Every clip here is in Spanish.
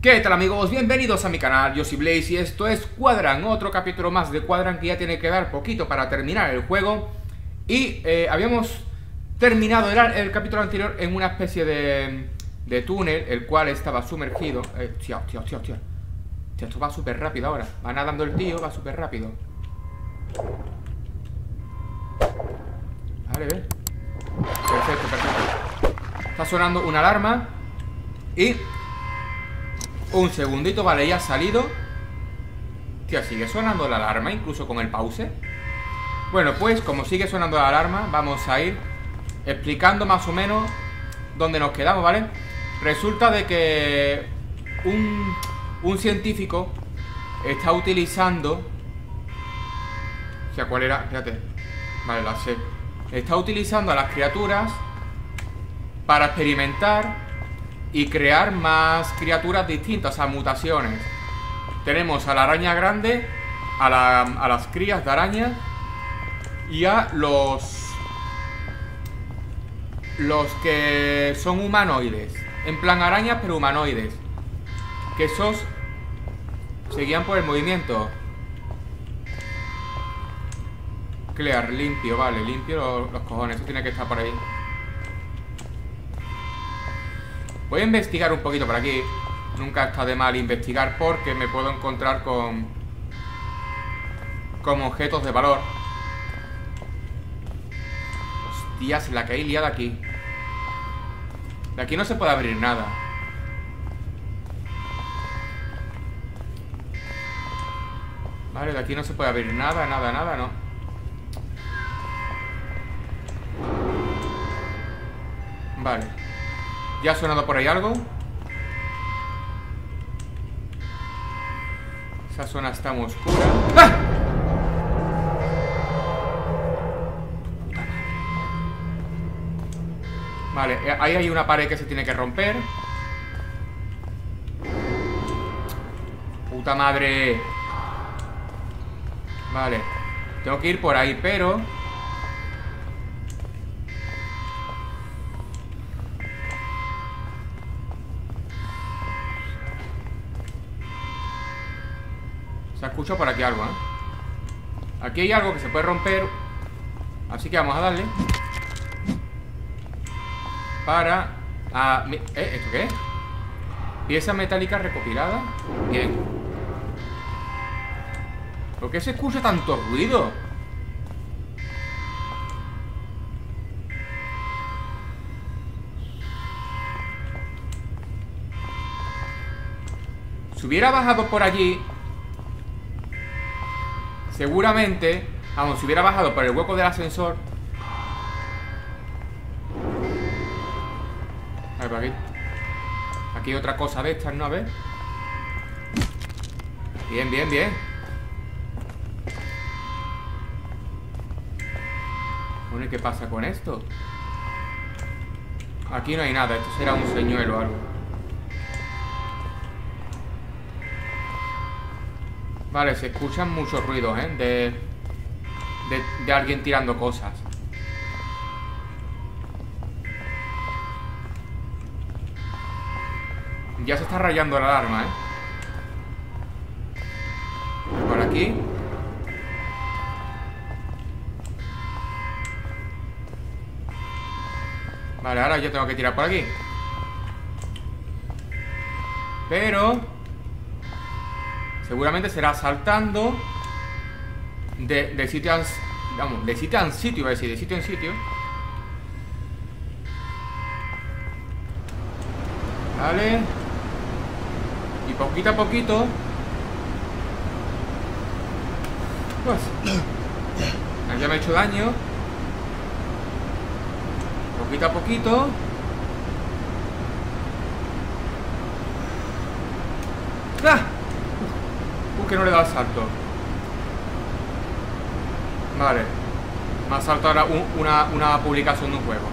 ¿Qué tal amigos? Bienvenidos a mi canal, yo soy Blaze y esto es Quadran, otro capítulo más de Quadran que ya tiene que dar poquito para terminar el juego. Y eh, habíamos terminado el, capítulo anterior en una especie de, de túnel, el cual estaba sumergido. Eh, tío, tío, tío Esto va súper rápido ahora, va nadando el tío, va súper rápido. Vale, ve. Perfecto, perfecto. Está sonando una alarma Y un segundito, vale, ya ha salido Tío, sigue sonando la alarma Incluso con el pause Bueno, pues como sigue sonando la alarma Vamos a ir explicando más o menos Dónde nos quedamos, ¿vale? Resulta de que Un, un científico Está utilizando O sea, ¿cuál era? Fíjate Vale, la sé Está utilizando a las criaturas Para experimentar y crear más criaturas distintas, a mutaciones. Tenemos a la araña grande, a, la, a las crías de araña y a los... Los que son humanoides. En plan arañas, pero humanoides. Que esos seguían por el movimiento. Clear, limpio, vale, limpio los cojones. Eso tiene que estar por ahí. Voy a investigar un poquito por aquí. Nunca está de mal investigar porque me puedo encontrar con... Con objetos de valor. Hostias, la que hay liada aquí. De aquí no se puede abrir nada. Vale, de aquí no se puede abrir nada, nada, nada, no. Vale ¿Ya ha sonado por ahí algo? Esa zona está muy oscura ¡Ah! Vale, eh, ahí hay una pared que se tiene que romper Puta madre Vale Tengo que ir por ahí, pero Se escucha por aquí algo, ¿eh? Aquí hay algo que se puede romper Así que vamos a darle Para a, ¿Eh? ¿Esto qué es? Pieza metálica recopilada Bien ¿Por qué se escucha tanto ruido? Si hubiera bajado por allí Seguramente, vamos, si hubiera bajado por el hueco del ascensor. A ver, por aquí. Aquí hay otra cosa de estas, ¿no? A ver. Bien, bien, bien. ¿y qué pasa con esto? Aquí no hay nada, esto será un señuelo o algo Vale, se escuchan muchos ruidos, ¿eh? De, de, alguien tirando cosas. Ya se está rayando la alarma, ¿eh? Por aquí. Vale, ahora yo tengo que tirar por aquí. Pero... Seguramente será saltando de, sitio a, vamos, de sitio en sitio, a decir, de sitio en sitio. Vale. Y poquito a poquito. Pues. Ya me ha hecho daño. Poquito a poquito. ¡Ah! Que no le da el salto Vale. Me ha saltado ahora una, una publicación de un juego.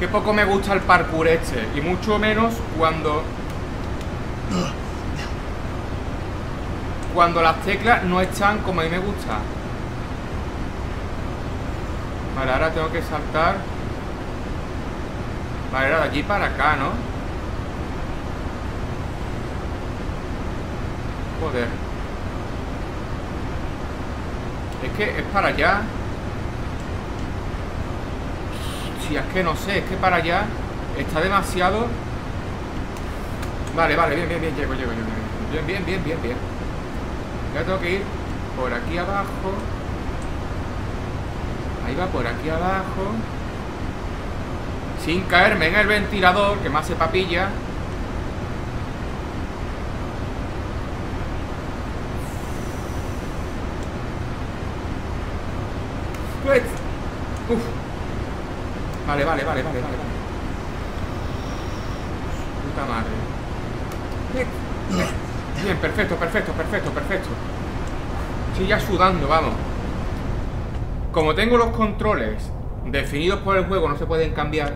Qué poco me gusta el parkour este Y mucho menos cuando Cuando las teclas no están como a mí me gusta. Vale, ahora tengo que saltar. Vale, era de allí para acá, ¿no? Joder. Es que es para allá. Si es que no sé, es que para allá Está demasiado. Vale, vale, bien, bien, bien, llego, llego, llego Bien, bien, bien, bien, bien. Ya tengo que ir por aquí abajo. Ahí va por aquí abajo. Sin caerme en el ventilador Que me hace papilla pues, Uf. Vale, vale, vale, vale, vale. Puta madre. Bien, perfecto, perfecto, perfecto, perfecto. Estoy ya sudando, vamos. Como tengo los controles definidos por el juego, no se pueden cambiar,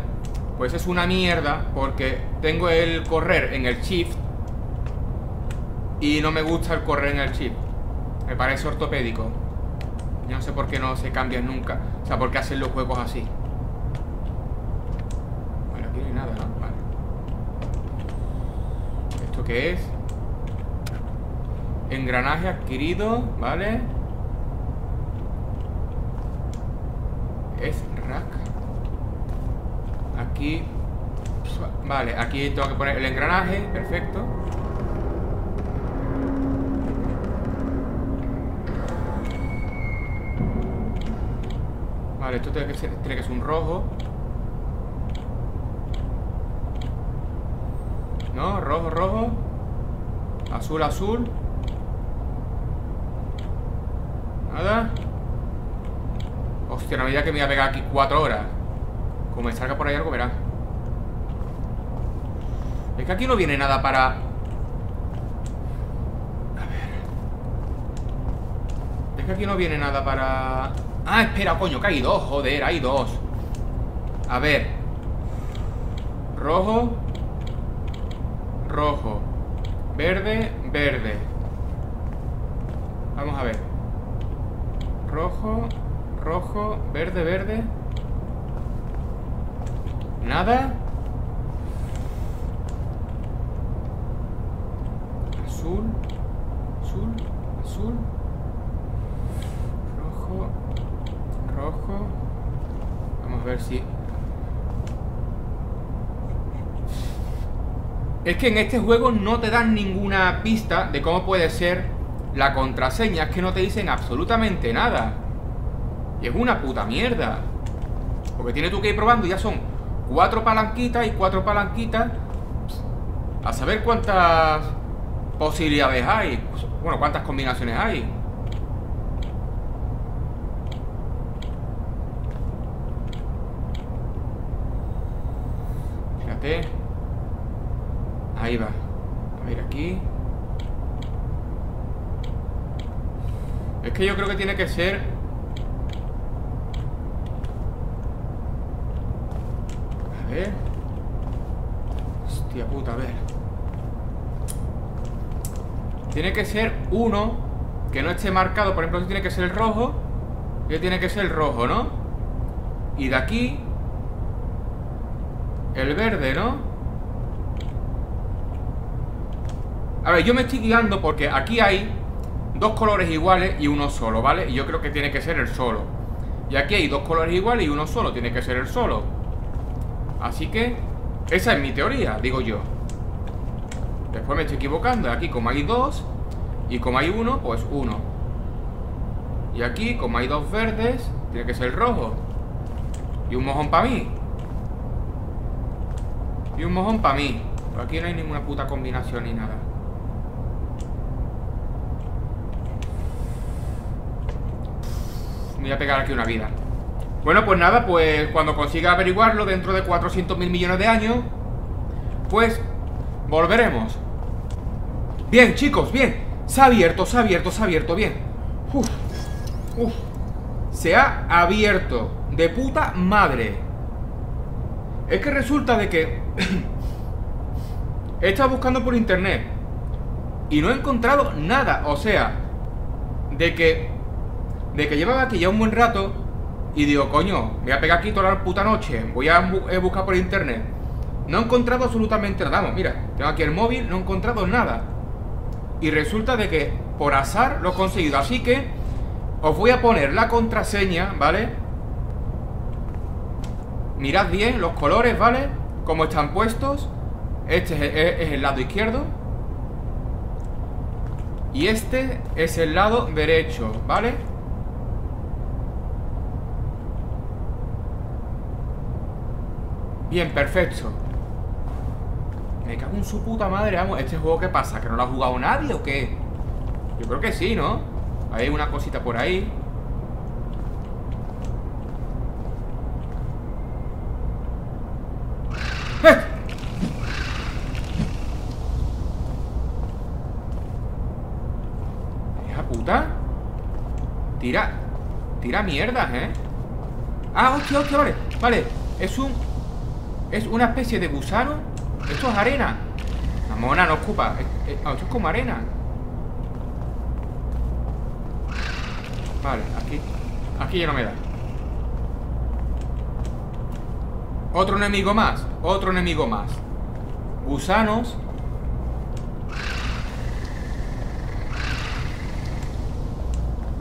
pues es una mierda porque tengo el correr en el shift y no me gusta el correr en el shift. Me parece ortopédico. Yo no sé por qué no se cambian nunca. O sea, por qué hacen los juegos así. Bueno, aquí no hay nada, ¿no? Vale. ¿Esto qué es? Engranaje adquirido, ¿vale? Es rack. Aquí. Vale, aquí tengo que poner el engranaje, perfecto. Vale, esto tiene que ser, tiene que ser un rojo. ¿No? Rojo, rojo. Azul, azul. Nada. Hostia, no me que me voy a pegar aquí cuatro horas. Como me salga por ahí algo, verá. Es que aquí no viene nada para... A ver. Es que aquí no viene nada para... Ah, espera, coño, que hay dos, joder, hay dos A ver Rojo Rojo Verde, verde. Vamos a ver. Rojo Rojo, verde, verde. Nada. Azul Azul Azul. Rojo. Vamos a ver si... Es que en este juego no te dan ninguna pista de cómo puede ser la contraseña. Es que no te dicen absolutamente nada. Y es una puta mierda. Porque tienes tú que ir probando ya son cuatro palanquitas y cuatro palanquitas. A saber cuántas posibilidades hay. Bueno, cuántas combinaciones hay. Ahí va. A ver aquí. Es que yo creo que tiene que ser... A ver. Hostia puta, a ver. Tiene que ser uno que no esté marcado. Por ejemplo, tiene que ser el rojo. Y tiene que ser el rojo, ¿no? Y de aquí el verde, ¿no? A ver, yo me estoy guiando porque aquí hay dos colores iguales y uno solo, ¿vale? Y yo creo que tiene que ser el solo. Y aquí hay dos colores iguales y uno solo, tiene que ser el solo. Así que esa es mi teoría, digo yo. Después me estoy equivocando. Aquí como hay dos y como hay uno, pues uno. Y aquí como hay dos verdes, tiene que ser el rojo. Y un mojón para mí. Y un mojón para mí. Pero aquí no hay ninguna puta combinación ni nada. Me voy a pegar aquí una vida. Bueno, pues nada, pues cuando consiga averiguarlo dentro de 400 mil millones de años, pues volveremos. Bien, chicos, bien. Se ha abierto, se ha abierto, se ha abierto, bien. Se ha abierto. De puta madre. Es que resulta de que he estado buscando por internet y no he encontrado nada. O sea, de que de que llevaba aquí ya un buen rato y digo, coño, voy a pegar aquí toda la puta noche, voy a buscar por internet No he encontrado absolutamente nada. Vamos, mira, tengo aquí el móvil, no he encontrado nada. Y resulta de que por azar lo he conseguido. Así que os voy a poner la contraseña, ¿vale? Mirad bien los colores, ¿vale? Cómo están puestos. Este es el lado izquierdo. Y este es el lado derecho, ¿vale? Bien, perfecto Me cago en su puta madre, vamos ¿Este juego qué pasa? ¿Que no lo ha jugado nadie o qué? Yo creo que sí, ¿no? Hay una cosita por ahí ¡Eh! Tira Tira mierdas, ¿eh? Ah, hostia, hostia, vale Vale, es un es una especie de gusano. Esto es arena. La mona no ocupa. Esto es como arena. Vale, aquí Aquí ya no me da. Otro enemigo más Otro enemigo más. Gusanos.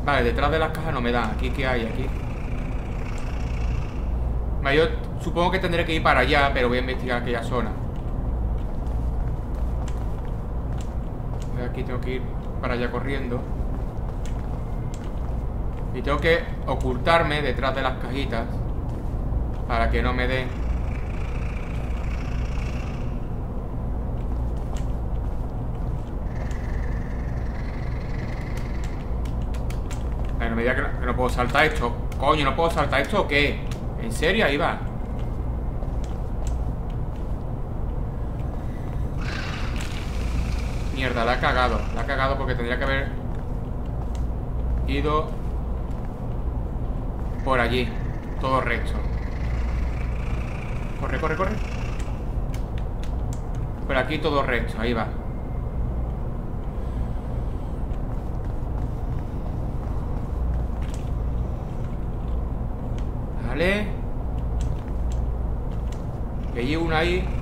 Vale, detrás de las cajas no me da Aquí, ¿qué hay? Aquí. Vale, yo Supongo que tendré que ir para allá, pero voy a investigar aquella zona. Aquí tengo que ir para allá corriendo. Y tengo que ocultarme detrás de las cajitas para que no me den. no me diga que no, que no puedo saltar esto. Coño, ¿no puedo saltar esto o qué? ¿En serio? Ahí va. Mierda, la ha cagado. La ha cagado porque tendría que haber Ido Por allí. Todo recto. Corre, corre, corre. Por aquí todo recto, ahí va. Vale. Y hay una ahí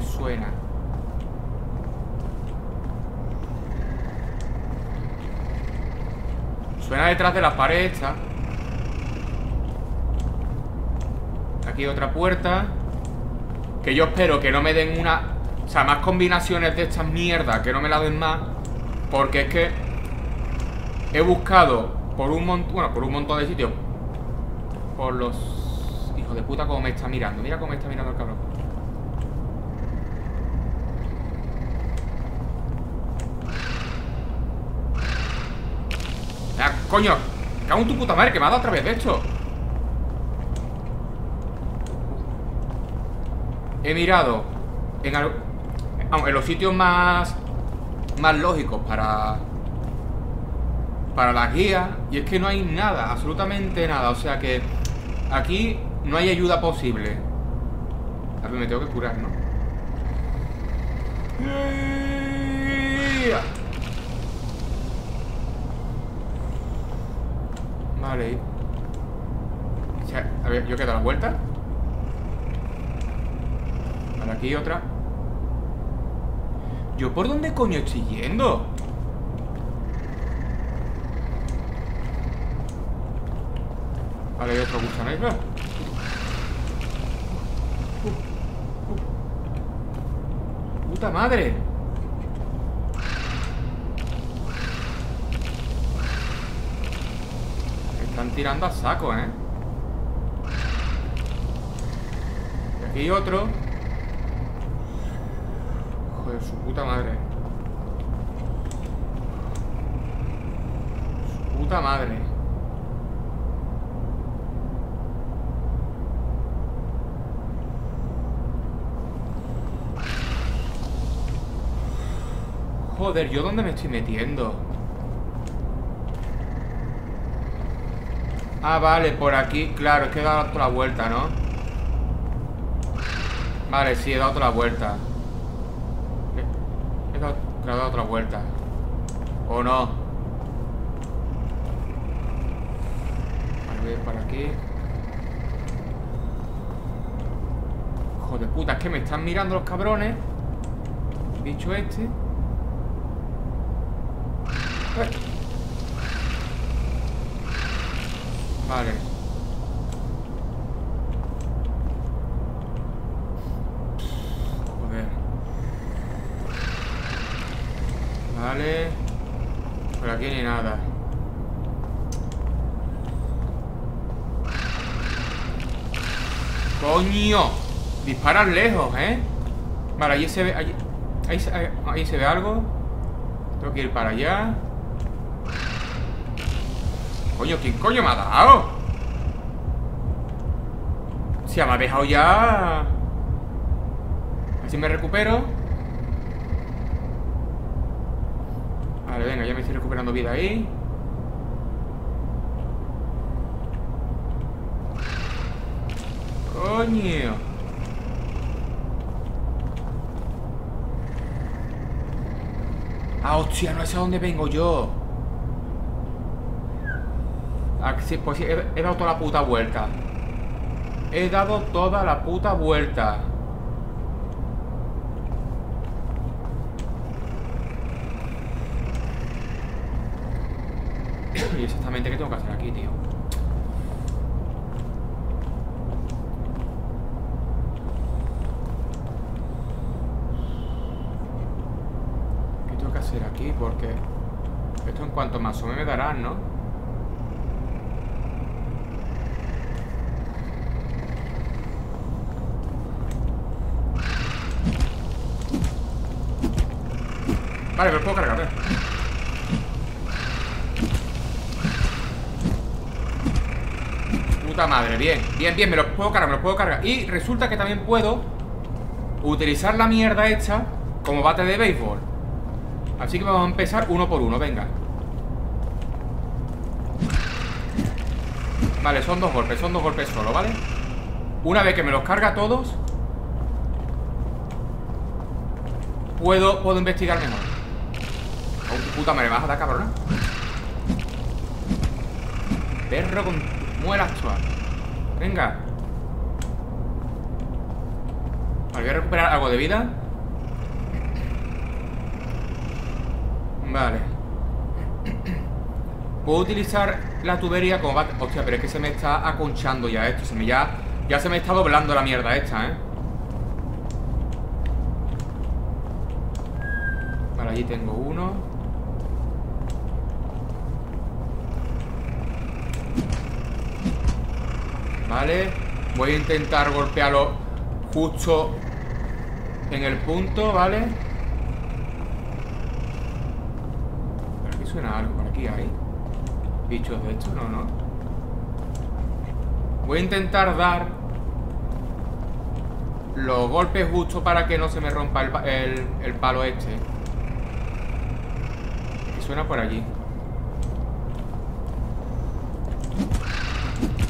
suena? Suena detrás de la pared esta. Aquí otra puerta Que yo espero que no me den una O sea, más combinaciones de estas mierdas Que no me la den más Porque es que He buscado por un montón Bueno, por un montón de sitios Por los Hijo de puta como me está mirando. Mira cómo me está mirando el cabrón coño Cago en tu puta madre que me ha dado otra vez de hecho He mirado En, los sitios más Más lógicos para Para las guías Y es que no hay nada, absolutamente nada. O sea que Aquí no hay ayuda posible. A ver, me tengo que curar, ¿no? Vale. A ver, yo quedo a la vuelta. Vale, aquí otra. ¿Yo por dónde coño estoy yendo? Vale, hay otro gusano ahí, ¡Puta madre! Tirando a saco, ¿eh? Y aquí hay otro. Joder, su puta madre. Su puta madre. Joder, ¿yo dónde me estoy metiendo? Ah, vale, por aquí Claro, es que he dado otra vuelta, ¿no? Vale, sí, he dado otra vuelta He dado, otra vuelta ¿O no? Vale, voy por aquí Hijo de puta, es que me están mirando los cabrones. Bicho este. Eh. Vale. Joder. Vale. Por aquí ni nada. ¡Coño! Disparan lejos, ¿eh? Vale, allí se ve... Allí, ahí, se, ahí se ve algo Tengo que ir para allá Coño, ¿quién coño me ha dado? Si me ha dejado ya. Así me recupero. Vale, venga, ya me estoy recuperando vida ahí. Coño. Ah, hostia, no sé a dónde vengo yo ah, pues sí, he dado toda la puta vuelta. He dado toda la puta vuelta. Y exactamente qué tengo que hacer aquí, tío ¿Qué tengo que hacer aquí? Porque Esto en cuanto más o menos me darán, ¿no? Vale, me lo puedo cargar, a ver. Puta madre, bien, bien, bien, me lo puedo cargar, me lo puedo cargar. Y resulta que también puedo Utilizar la mierda hecha Como bate de béisbol. Así que vamos a empezar uno por uno, venga. Vale, son dos golpes, son dos golpes solo, ¿vale? Una vez que me los carga todos Puedo, puedo investigar mejor. Oh, puta madre, me vas a cabrona. Perro con muela actual Venga. Vale, voy a recuperar algo de vida Vale. Puedo utilizar la tubería como va... Hostia, pero es que se me está aconchando ya esto se me ya, ya se me está doblando la mierda esta, ¿eh? Vale, allí tengo uno Vale Voy a intentar golpearlo justo en el punto, ¿vale? Por aquí suena algo, por aquí hay bichos de hecho, no, no Voy a intentar dar los golpes justos para que no se me rompa el, el, el palo este. Y suena por allí.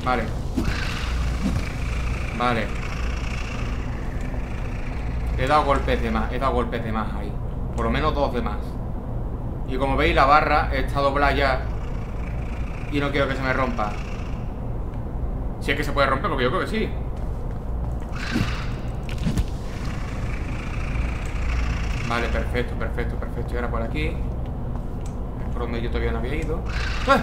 Vale Vale. He dado golpes de más He dado golpes de más ahí. Por lo menos dos de más. Y como veis la barra está doblada ya Y no quiero que se me rompa. Si es que se puede romper Porque yo creo que sí. Vale, perfecto, perfecto, perfecto. Y ahora por aquí Por donde yo todavía no había ido. ¡Ah!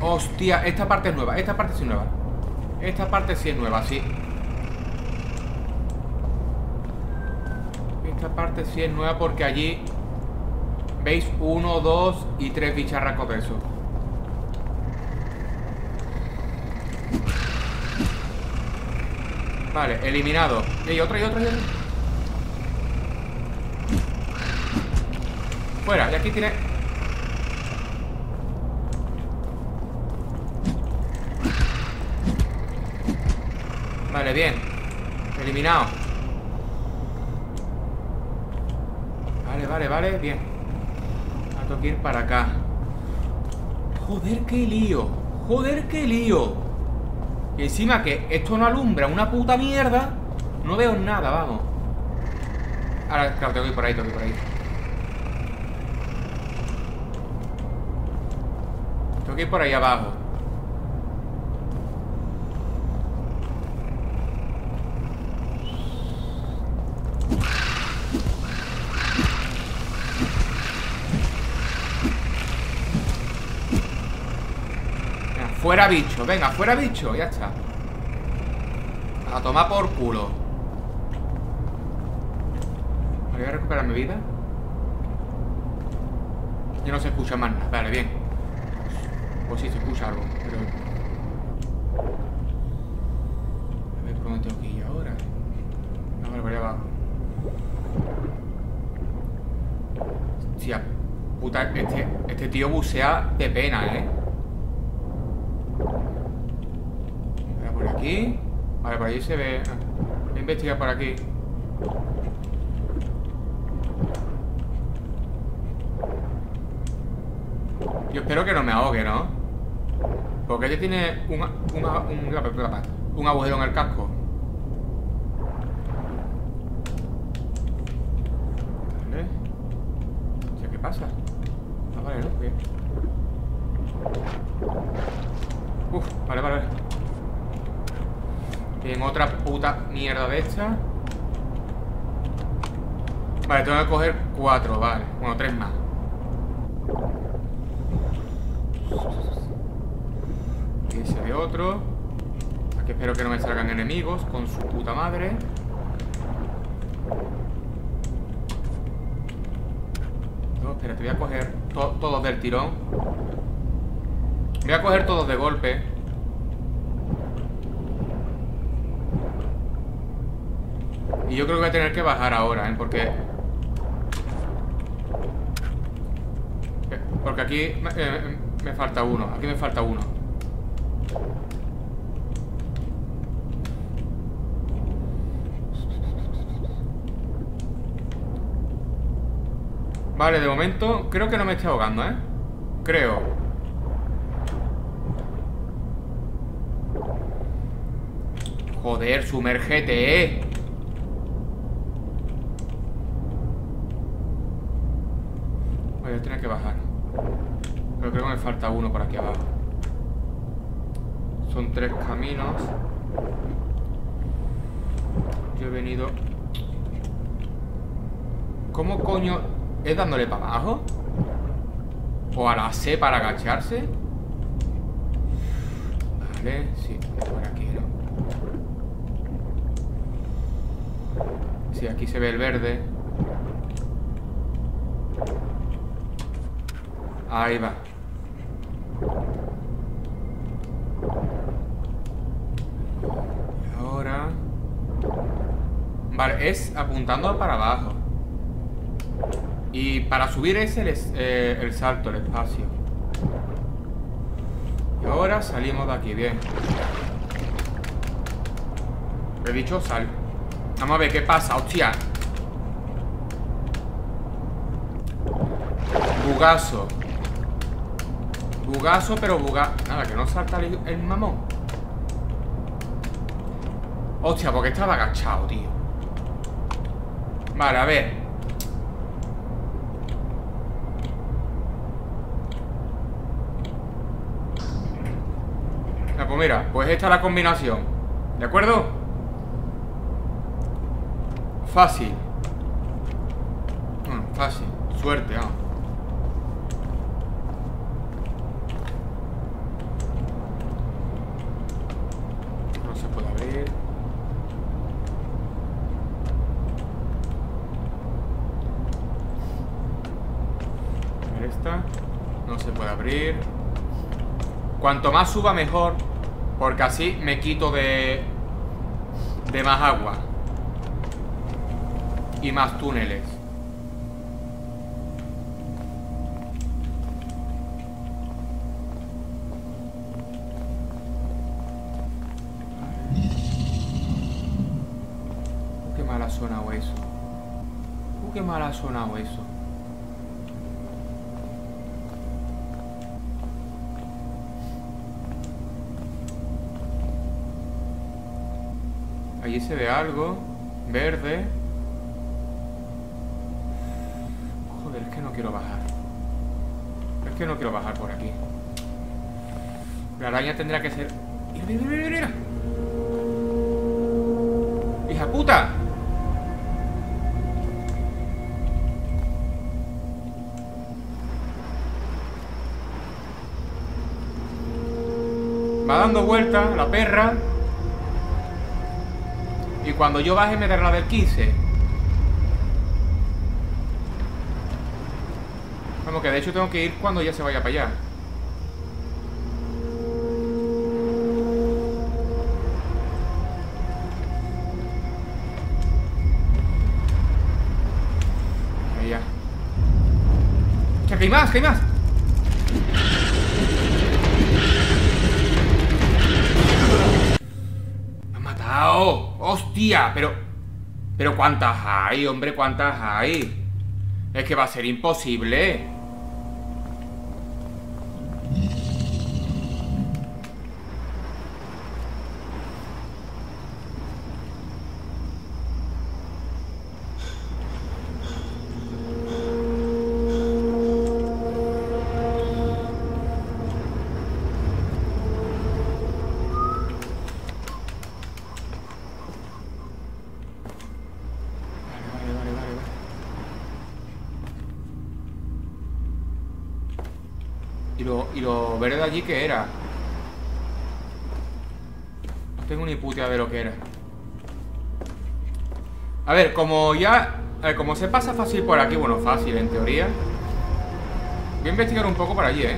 Hostia, esta parte es nueva Esta parte sí es nueva. Esta parte sí es nueva, sí. Esta parte sí es nueva porque allí ¿Veis? Uno, dos y tres bicharracos de eso Vale, eliminado. Y hay otro, y otro, y otro Fuera, y aquí tiene Vale, bien. Eliminado. Vale, vale, vale, bien. Tengo que ir para acá. Joder, qué lío. Joder, qué lío Y encima que esto no alumbra una puta mierda No veo nada, vamos Ahora, claro, tengo que ir por ahí, tengo que ir por ahí. Tengo que ir por ahí abajo. Venga, fuera bicho, venga, fuera bicho, ya está. A tomar por culo. Voy a recuperar mi vida. Ya no se escucha más nada. Vale, bien. Pues sí, se escucha algo, pero... A ver por dónde tengo que ir ahora. No, vale, por ahí abajo. Hostia, puta, este, este tío bucea de pena, ¿eh? Voy a por aquí. Vale, por se ve... Voy a investigar por aquí. Yo espero que no me ahogue, ¿no? Porque este tiene un, un, un agujero en el casco. Vale. Hostia, ¿Qué pasa? Ah, vale, ¿no? Bien. Uf, vale, vale. Bien, otra puta mierda de esta. Vale, tengo que coger cuatro, vale. Bueno, tres más. Aquí se ve otro. Aquí espero que no me salgan enemigos con su puta madre. No, espera, te voy a coger to- todos del tirón. Voy a coger todos de golpe. Y yo creo que voy a tener que bajar ahora, ¿eh? Porque... Porque aquí me, eh, me falta uno. Aquí me falta uno. Vale, de momento creo que no me estoy ahogando, ¿eh? Creo. Joder, sumérgete, ¿eh? Voy a que bajar. Pero creo que me falta uno por aquí abajo. Son tres caminos. Yo he venido... ¿Cómo coño es dándole para abajo? ¿O a la C para agacharse? Vale, sí, por aquí, ¿no? Sí, aquí se ve el verde. Ahí va. Y ahora... Vale, es apuntando para abajo. Y para subir es el, eh, el salto, el espacio. Y ahora salimos de aquí, bien. He dicho sal. Vamos a ver qué pasa, hostia. Bugazo. Bugazo, pero buga... Nada, que no salta el, el mamón. Hostia, porque estaba agachado, tío. Vale, a ver. Ah, pues mira, pues esta es la combinación. ¿De acuerdo? Fácil. Bueno, fácil. Suerte, vamos. No se puede abrir. A ver esta. No se puede abrir. Cuanto más suba mejor. Porque así me quito de... De más agua. Y más túneles. Qué mal ha sonado eso. Qué mal ha sonado eso. Allí se ve algo verde. Joder, es que no quiero bajar. Es que no quiero bajar por aquí. La araña tendrá que ser... ¡Mira, mira, mira, mira! ¡Hija puta! Va dando vueltas la perra. Cuando yo baje me dará la del 15. Vamos, que de hecho tengo que ir cuando ya se vaya para allá. Ahí ya. ¡Que hay más, que hay más! Pero... Pero ¿cuántas hay, hombre? ¿Cuántas hay? Es que va a ser imposible. Vale, vale, vale, vale, vale. ¿Y lo, ¿Y lo verde de allí qué era? No tengo ni puta idea de lo que era. A ver, como ya... Como se pasa fácil por aquí, bueno, fácil en teoría. Voy a investigar un poco por allí, ¿eh?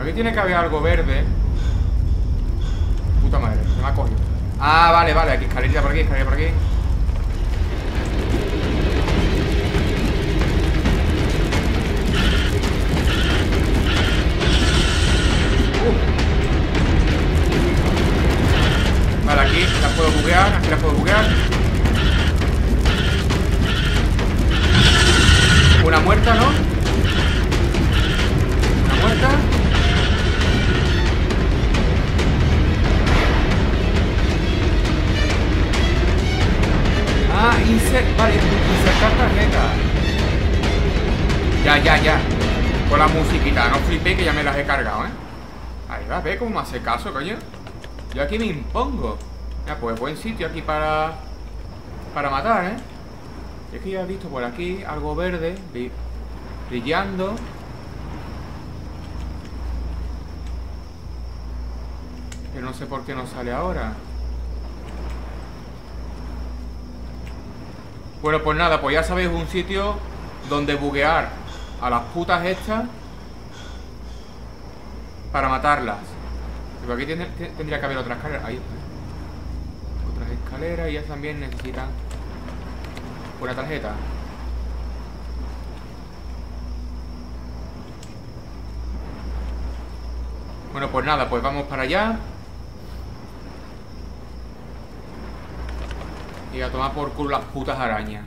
Aquí tiene que haber algo verde. Puta madre, se me ha cogido. Ah, vale, vale, aquí escalerita por aquí, escalerita por aquí. Aquí las puedo buguear, aquí las puedo buguear. Una muerta, ¿no? Una muerta. Ah, insert, vale, insertar tarjeta. Ya, ya, ya. Con la musiquita, no flipé que ya me las he cargado, ¿eh? Ahí va, ve cómo me hace caso, coño. Yo aquí me impongo. Ya, pues buen sitio aquí para... Para matar, ¿eh? Es que ya he visto por aquí algo verde bri- brillando. Que no sé por qué no sale ahora. Bueno, pues nada, pues ya sabéis un sitio donde buguear a las putas estas para matarlas. Pero aquí tiene- te- tendría que haber otras escaleras. Ahí. Otras escaleras y ellas también necesitan una tarjeta. Bueno, pues nada, pues vamos para allá. Y a tomar por culo las putas arañas.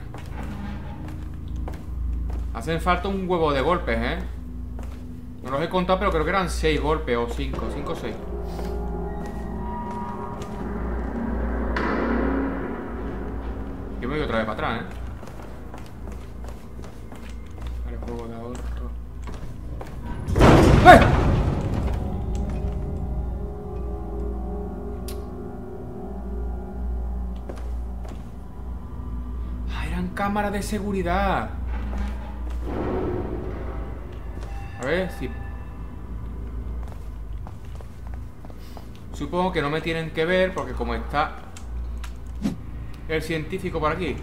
Hacen falta un huevo de golpes, ¿eh? No los he contado, pero creo que eran 6 golpes o 5, 5 o 6. Me voy otra vez para atrás, ¿eh? Vale, juego de ahorro. ¡Eh! Ah, eran cámaras de seguridad. A ver si... Supongo que no me tienen que ver porque como está el científico por aquí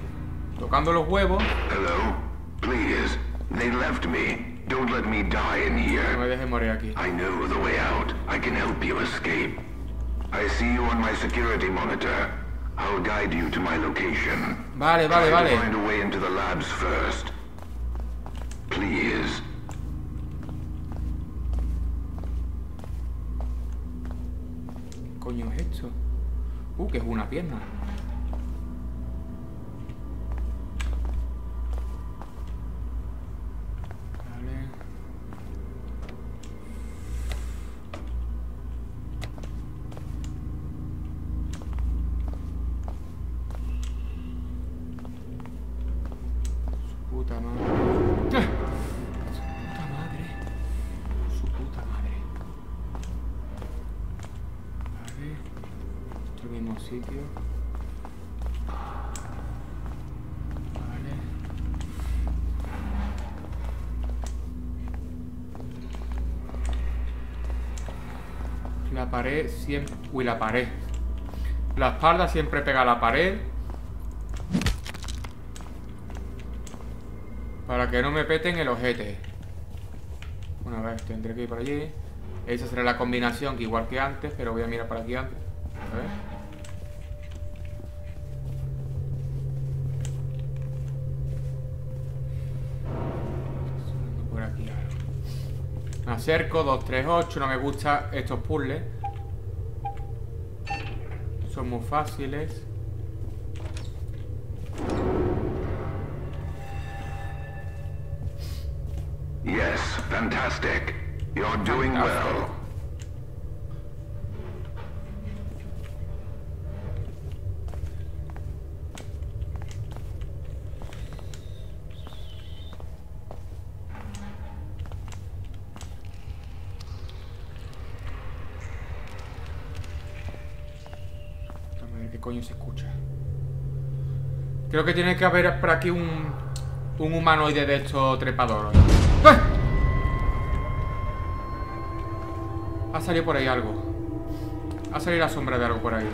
tocando los huevos, Hello? Please. They left me. Don't let me die in no here. me dejes morir aquí. I know the way out. I can help you escape. I see you on my security monitor. I'll guide you to my location. Vale, vale, vale. find a way into the labs first. Please. ¿Qué coño es esto? Uh, que es una pierna. Siempre... Uy, la pared. La espalda siempre pega a la pared. Para que no me peten el ojete. Una vez tendré que ir por allí. Esa será la combinación que igual que antes, pero voy a mirar para aquí antes. A ver. Por aquí. Me acerco, 2, 3, 8. No me gustan estos puzzles. Son muy fáciles. Yes, fantastic. You're doing well. Vamos a ver qué coño se escucha. Creo que tiene que haber por aquí un, un humanoide de estos trepadores. ¡Ah! Ha salido por ahí algo. Ha salido la sombra de algo por ahí.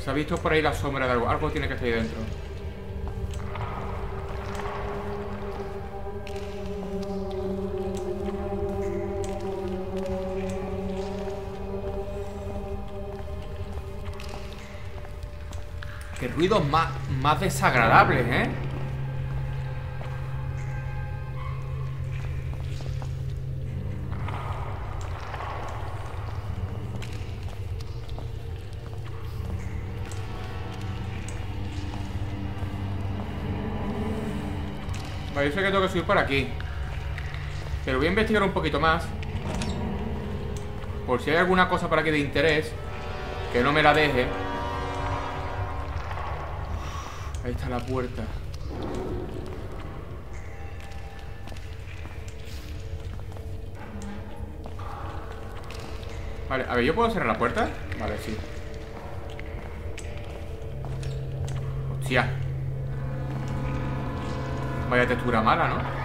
Se ha visto por ahí la sombra de algo. Algo tiene que estar ahí dentro. Ruidos más, más desagradables, ¿eh? Sé que tengo que subir por aquí. Pero voy a investigar un poquito más. Por si hay alguna cosa por aquí de interés. Que no me la deje. Está la puerta. Vale, a ver, ¿yo puedo cerrar la puerta? Vale, sí. Hostia. Vaya textura mala, ¿no?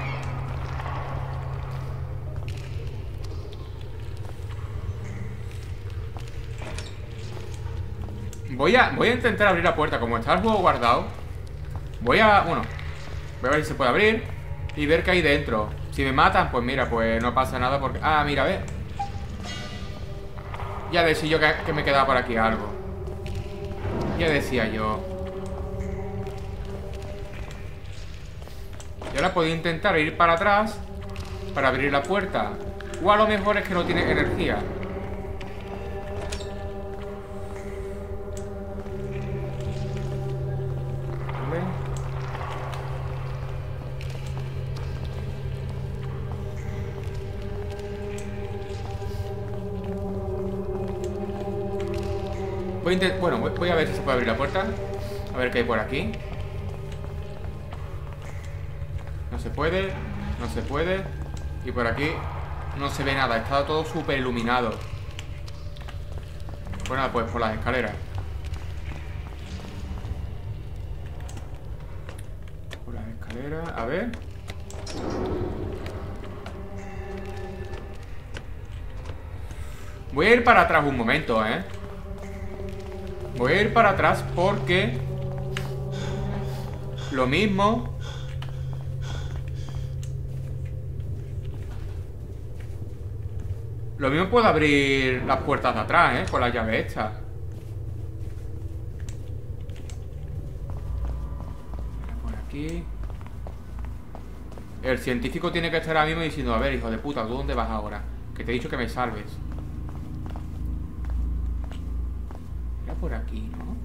Voy a, voy a intentar abrir la puerta Como está el juego guardado Voy a, bueno Voy a ver si se puede abrir Y ver qué hay dentro. Si me matan, pues mira, pues no pasa nada porque... Ah, mira, ve. Ya decía yo que, que me quedaba por aquí algo. Ya decía yo. Y ahora podía intentar ir para atrás Para abrir la puerta. O a lo mejor es que no tiene energía Bueno, voy- a ver si se puede abrir la puerta. A ver qué hay por aquí. No se puede No se puede. Y por aquí no se ve nada Está todo súper iluminado. Nada, pues por las escaleras. Por las escaleras, a ver. Voy a ir para atrás un momento, ¿eh? Voy a ir para atrás porque Lo mismo Lo mismo puedo abrir las puertas de atrás, ¿eh? Con la llave esta Por aquí El científico tiene que estar ahora mismo diciendo A ver, hijo de puta, ¿tú dónde vas ahora? Que te he dicho que me salves Era por aquí, ¿no?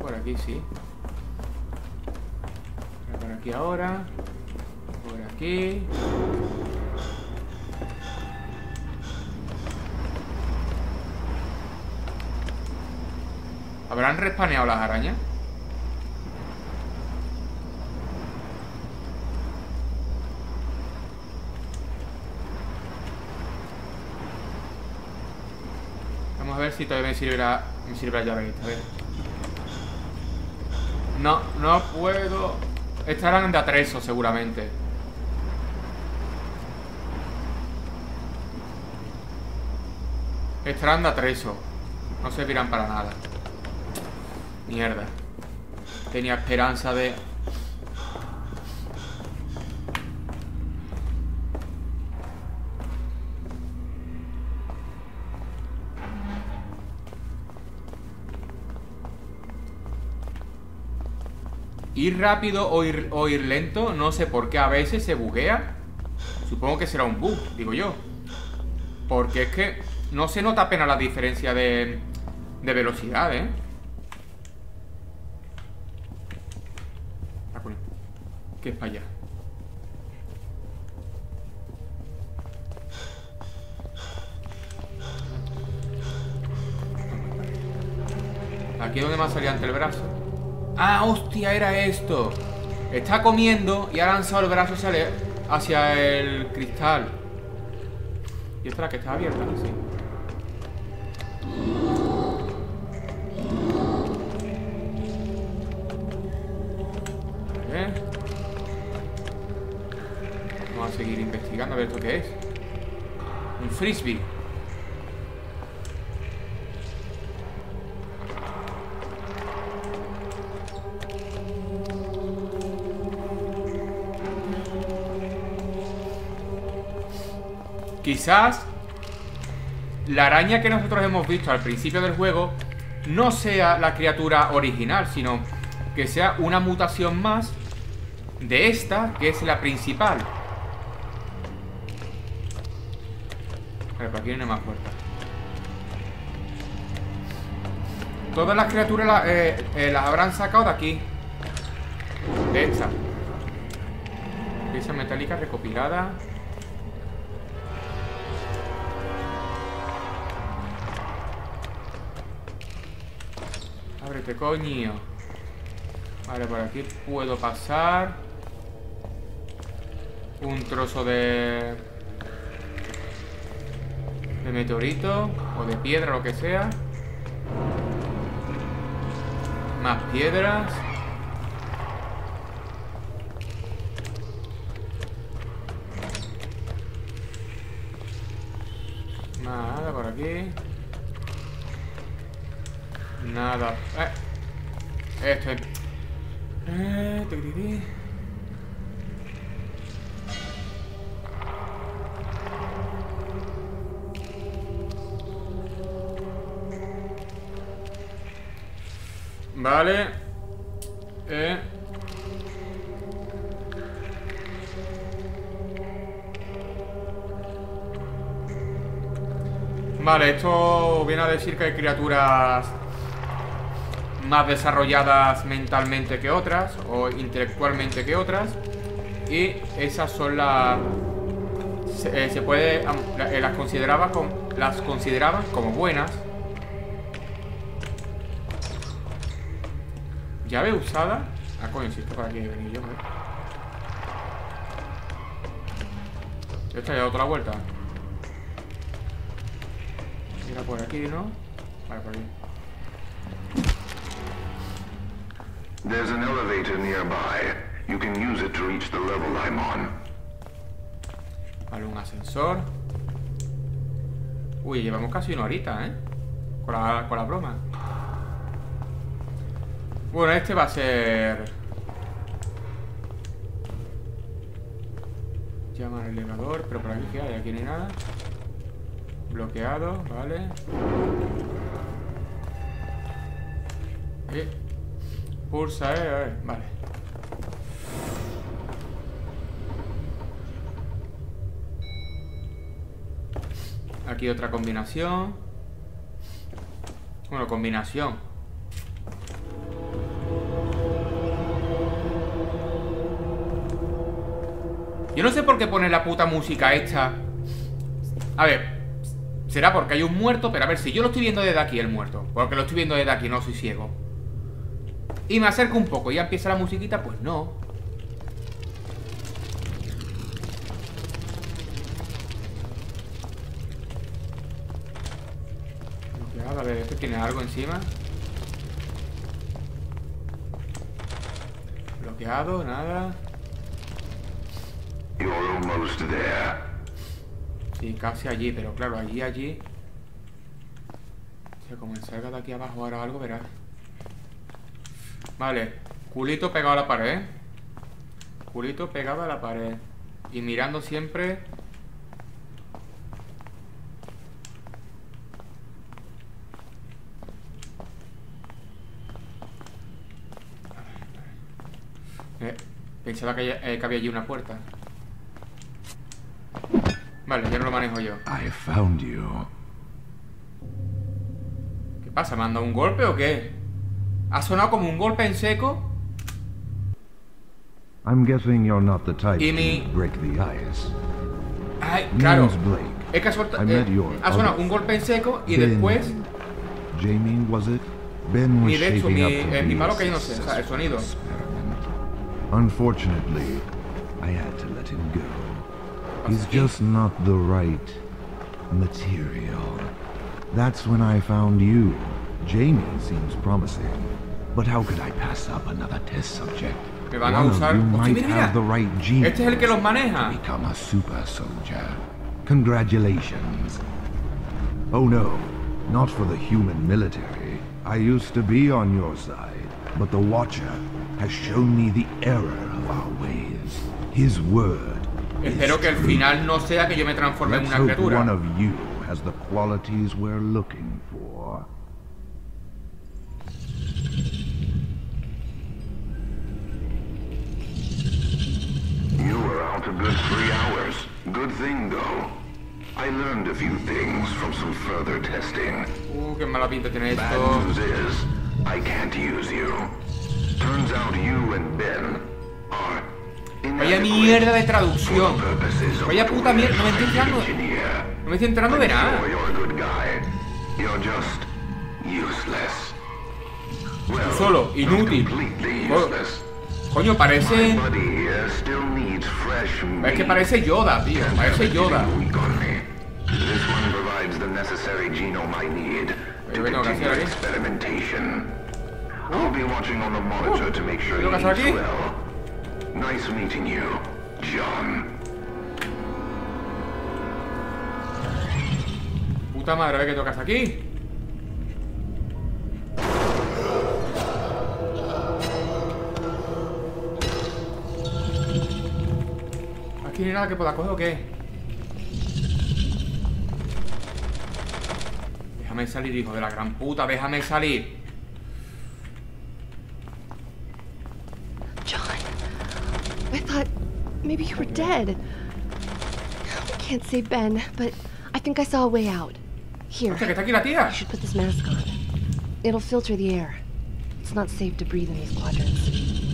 Por aquí sí aquí ahora. Por aquí. ¿Habrán respaneado las arañas? Si todavía me sirve la, me sirve la llave esta, a. No, no puedo. Estarán de atreso seguramente. Estarán de atreso. No servirán para nada. Mierda. Tenía esperanza de... Ir rápido o ir, o ir lento, no sé por qué a veces se buguea. Supongo que será un bug, digo yo. Porque es que no se nota apenas la diferencia de, de velocidad, ¿eh? Que es para allá. Aquí es donde ha salido ante el brazo. ¡Ah, hostia! Era esto. Está comiendo y ha lanzado el brazo hacia, hacia el cristal. Y esta es la que está abierta, sí. Vale. Vamos a seguir investigando a ver esto qué es. Un frisbee. Quizás la araña que nosotros hemos visto al principio del juego no sea la criatura original, sino que sea una mutación más de esta, que es la principal. Vale, por aquí viene más puerta. Todas las criaturas la- eh, eh, las habrán sacado de aquí. De esta. Pieza metálica recopilada. Ábrete, coño. Vale, por aquí puedo pasar. Un trozo de... De meteorito. O de piedra, lo que sea. Más piedras. Nada por aquí. Nada. Eh. Esto es. Eh. Vale. Eh. Vale, esto viene a decir que hay criaturas más desarrolladas mentalmente que otras o intelectualmente que otras y esas son las se, eh, se puede eh, las consideraba como las consideraban como buenas. Llave usada. Ah coño si esto para aquí he venido yo esta ya otra vuelta. Mira por aquí no vale por aquí There's an elevator nearby. You can use it to reach the level I'm on. Vale, un ascensor. Uy, llevamos casi una horita, ¿eh? Con la, con la broma. Bueno, este va a ser... Llama al elevador, pero por aquí qué hay, aquí no hay nada. Bloqueado, vale. Eh, Pulsa, eh, eh, vale. Aquí otra combinación. Bueno, combinación. Yo no sé por qué pone la puta música esta. A ver, será porque hay un muerto, pero a ver, si yo lo estoy viendo desde aquí, el muerto. Porque lo estoy viendo desde aquí, no soy ciego. Y me acerco un poco ya empieza la musiquita, pues no. A ver, ¿este tiene algo encima? Bloqueado, nada. Sí, casi allí, pero claro, allí, allí. O sea, como salga de aquí abajo ahora algo, verás. Vale, culito pegado a la pared. Culito pegado a la pared. Y mirando siempre Eh, pensaba que, eh, que, había allí una puerta. Vale, ya no lo manejo yo. I found you. ¿Qué pasa? ¿Me han dado un golpe o qué? ¿Ha sonado como un golpe en seco? I'm guessing you're not the type y mi... to break the ice. Ay, claro. Es que ha, eh, ha sonado un golpe en seco y ben, después... Jamie, was it? Ben was mi de hecho, mi, eh, mi malo que yo no sé, o sea, el sonido. Unfortunately, I had to let him go. He's just not the right material. That's when I found you. Jamie seems promising. But how could I pass up another test subject? Me van a usar. You might mira, have the right genes este es el que los maneja. become a super soldier. Congratulations. Oh no, not for the human military. I used to be on your side, but the Watcher has shown me the error of our ways. His word. Espero que el final no sea que yo me transforme en una criatura. One of you has the qualities we're looking for. Out a good three hours. Good thing, though. I learned a few things from some further testing. Uh, qué mala pinta tiene esto. Bad news is, I can't use you. Turns out you and Ben are Vaya mierda de traducción. Vaya puta mierda. No me estoy enterando. No me estoy enterando de nada. Solo, inútil. Coño, parece... Es que parece Yoda, tío. Parece Yoda. Pero bueno, gracias a experimentation. I'll be watching on the monitor to make sure he's well. Nice meeting you, John. Puta madre, a ver qué tocas aquí. Aquí no hay nada que pueda coger o qué. Déjame salir, hijo de la gran puta, déjame salir. Maybe you were dead. We can't save Ben, but I think I saw a way out. Here. You should put this mask on. It'll filter the air. It's not safe to breathe in these quadrants.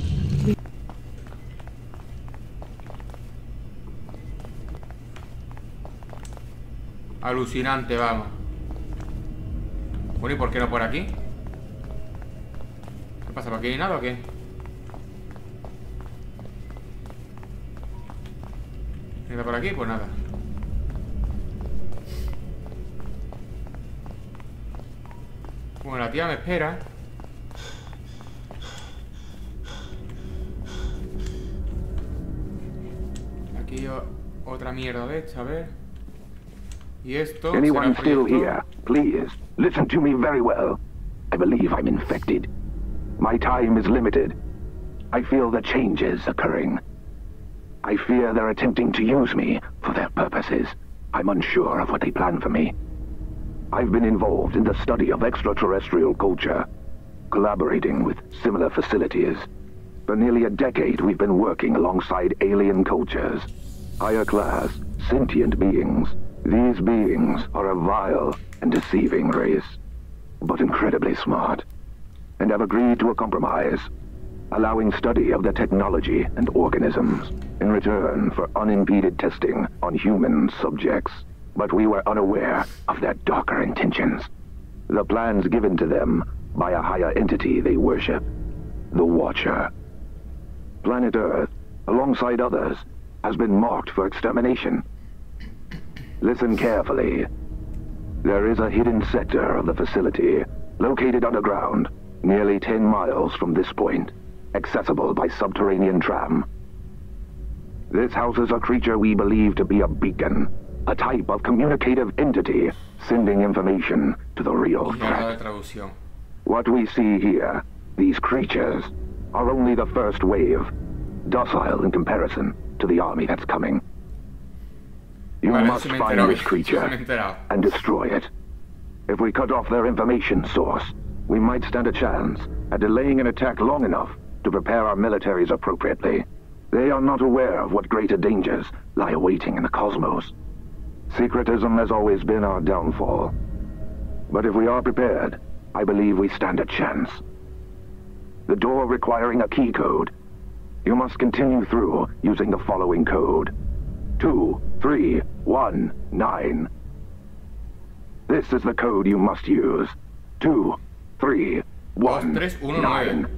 Alucinante, vamos. Bueno, ¿y por qué no por aquí? ¿Qué pasa? ¿Por aquí hay nada o qué? ¿Queda por aquí? Pues nada. Bueno, la tía me espera. Aquí otra mierda de esta, a ver. Anyone still here? Please, listen to me very well. I believe I'm infected. My time is limited. I feel the changes occurring. I fear they're attempting to use me for their purposes. I'm unsure of what they plan for me. I've been involved in the study of extraterrestrial culture, collaborating with similar facilities. For nearly a decade, we've been working alongside alien cultures, higher class, sentient beings. These beings are a vile and deceiving race, but incredibly smart, and have agreed to a compromise allowing study of the technology and organisms in return for unimpeded testing on human subjects. But we were unaware of their darker intentions. The plans given to them by a higher entity they worship, the Watcher. Planet Earth, alongside others, has been marked for extermination. Listen carefully. There is a hidden sector of the facility, located underground, nearly 10 miles from this point, accessible by subterranean tram. This houses a creature we believe to be a beacon, a type of communicative entity sending information to the real threat. What we see here, these creatures, are only the first wave, docile in comparison to the army that's coming. You Vale, must eso me he find this creature me he enterado. and destroy it. If we cut off their information source, we might stand a chance at delaying an attack long enough to prepare our militaries appropriately. They are not aware of what greater dangers lie awaiting in the cosmos. Secretism has always been our downfall. But if we are prepared, I believe we stand a chance. The door requiring a key code. You must continue through using the following code. 2319. This is the code you must use. Two, three, one, Dos, tres, uno, nine. nueve.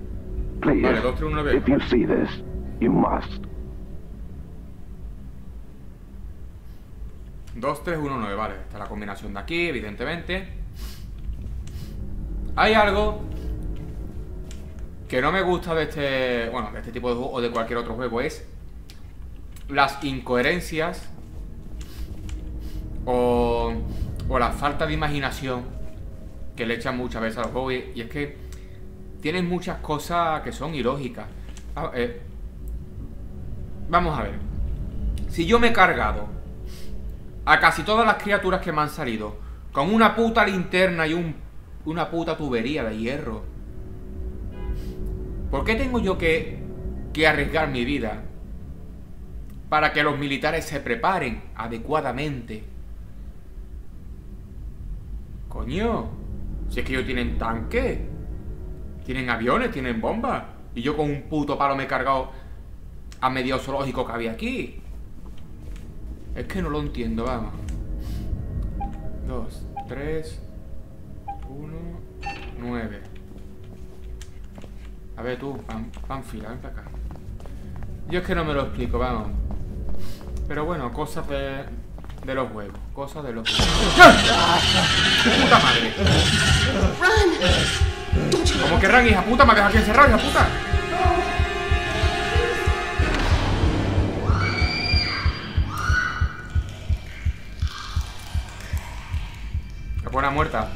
Please, Vale, dos, tres, uno, nueve. if you see this, you must. 2, 3, 1, 9, vale. Está la combinación de aquí, evidentemente. Hay algo que no me gusta de este. Bueno, de este tipo de juego o de cualquier otro juego. Es las incoherencias o, o la falta de imaginación que le echan muchas veces a los juegos. Y, es que tienen muchas cosas que son ilógicas. Ah, eh, vamos a ver. Si yo me he cargado a casi todas las criaturas que me han salido con una puta linterna y un, una puta tubería de hierro. ¿Por qué tengo yo que, que arriesgar mi vida para que los militares se preparen adecuadamente? Coño, si es que ellos tienen tanques, tienen aviones, tienen bombas, y yo con un puto palo me he cargado a medio zoológico que había aquí. Es que no lo entiendo, vamos. Dos, tres, uno, nueve. A ver tú, pan, Panfila, ven para acá. Yo es que no me lo explico, vamos. Pero bueno, cosas de, de los juegos. Cosas de los juegos. ¡Ah! ¡Puta madre! Como que Ran, hija puta, me dejado aquí encerrado, hija puta. Qué buena muerta.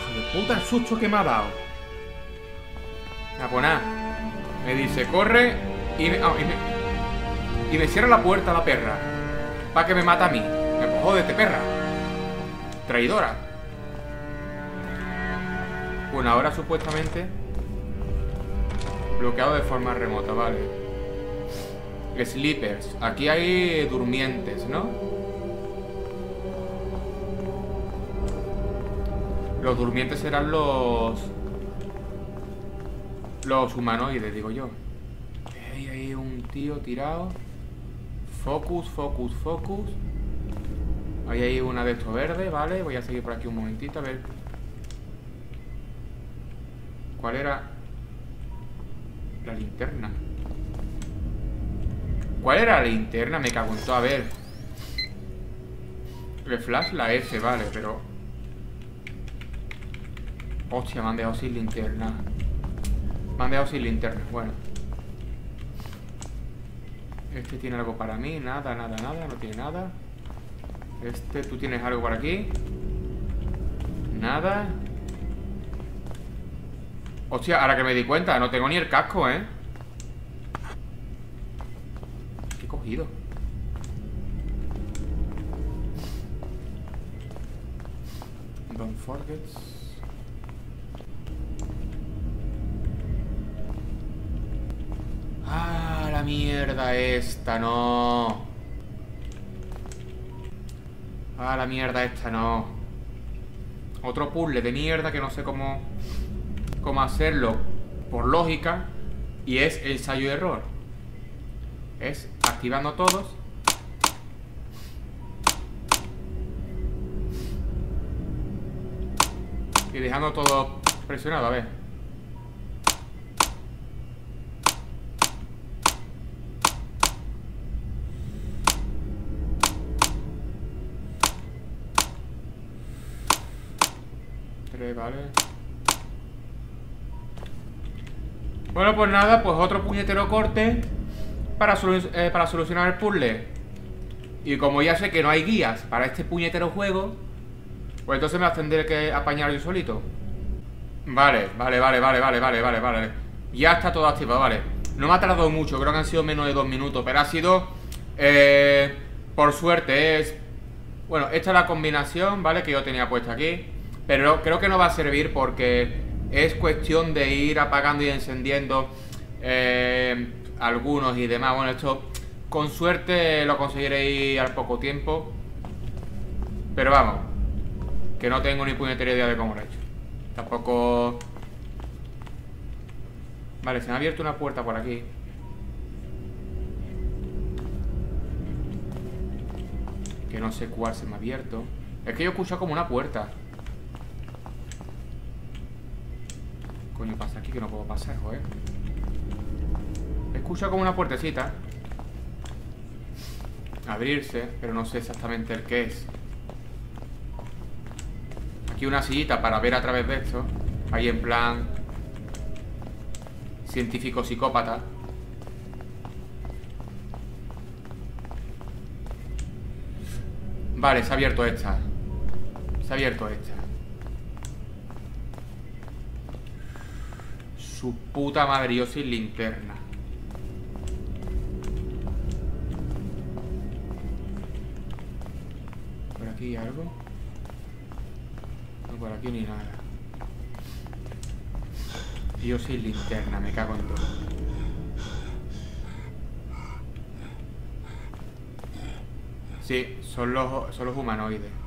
Hijo de puta el susto que me ha dado. A. Me dice, corre y me, ah, y me, y me cierra la puerta la perra. Para que me mata a mí. Me pues, jódete, perra. Traidora. Bueno, ahora supuestamente bloqueado de forma remota, vale. Sleepers. Aquí hay durmientes, ¿no? Los durmientes serán los... Los humanoides, digo yo. Hay ahí un tío tirado. Focus, focus, focus. Ahí hay una de estos verde, vale. Voy a seguir por aquí un momentito a ver. ¿Cuál era? La linterna. ¿Cuál era la linterna? Me cago en todo. A ver. El la F, vale, pero... Hostia, me han dejado sin linterna. Me han sin linterna, bueno. Este tiene algo para mí, nada, nada, nada, no tiene nada. Este, tú tienes algo por aquí. Nada. Hostia, ahora que me di cuenta, no tengo ni el casco, ¿eh? ¿Qué cogido? Don't forget. Mierda esta, no. Ah, la mierda esta, no. Otro puzzle de mierda que no sé cómo, cómo hacerlo por lógica. Y es ensayo y error. Es activando todos. Y dejando todo presionado, a ver. Tres, vale. Bueno, pues nada, pues otro puñetero corte para, eh, para solucionar el puzzle. Y como ya sé que no hay guías para este puñetero juego, pues entonces me tendré que apañar yo solito. Vale, vale, vale, vale, vale, vale, vale, vale. Ya está todo activado, vale. No me ha tardado mucho, creo que han sido menos de dos minutos, pero ha sido, eh, por suerte, es... Bueno, esta es la combinación, ¿vale? Que yo tenía puesta aquí. Pero creo que no va a servir porque es cuestión de ir apagando y encendiendo eh, algunos y demás. Bueno, esto con suerte lo conseguiréis al poco tiempo. Pero vamos, que no tengo ni puñetera idea de cómo lo he hecho. Tampoco... Vale, se me ha abierto una puerta por aquí. Que no sé cuál se me ha abierto. Es que yo escucho como una puerta. Coño, pasa aquí que no puedo pasar, joder. Escucho como una puertecita. Abrirse, pero no sé exactamente el qué es. Aquí una sillita para ver a través de esto. Ahí en plan... Científico psicópata. Vale, se ha abierto esta. Se ha abierto esta. Su puta madre, yo sin linterna. ¿Por aquí algo? No, por aquí ni nada. Yo sin linterna, me cago en todo. Sí, son los, son los humanoides.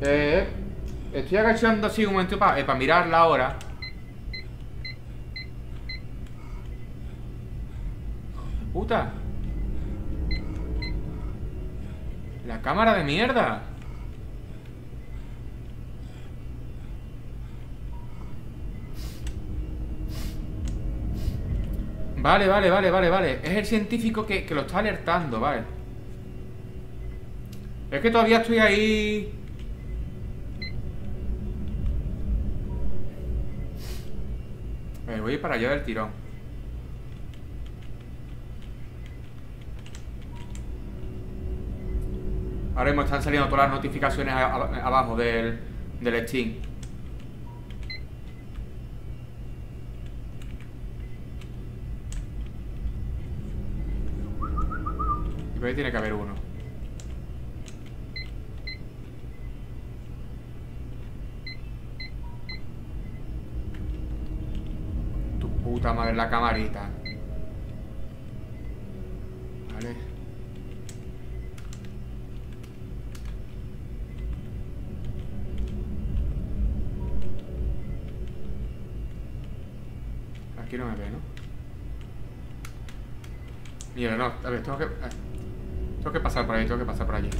Eh, estoy agachando así un momento para mirar la hora. Puta. La cámara de mierda. Vale, vale, vale, vale, vale. Es el científico que lo está alertando, vale. Es que todavía estoy ahí. Me voy para allá del tirón. Ahora mismo están saliendo todas las notificaciones a- a- abajo del, del Steam. Y por ahí tiene que haber uno. Tu puta madre, la camarita. Vale. Aquí no me ve, ¿no? Mira, no, a ver, tengo que... Tengo que pasar por ahí, tengo que pasar por allí.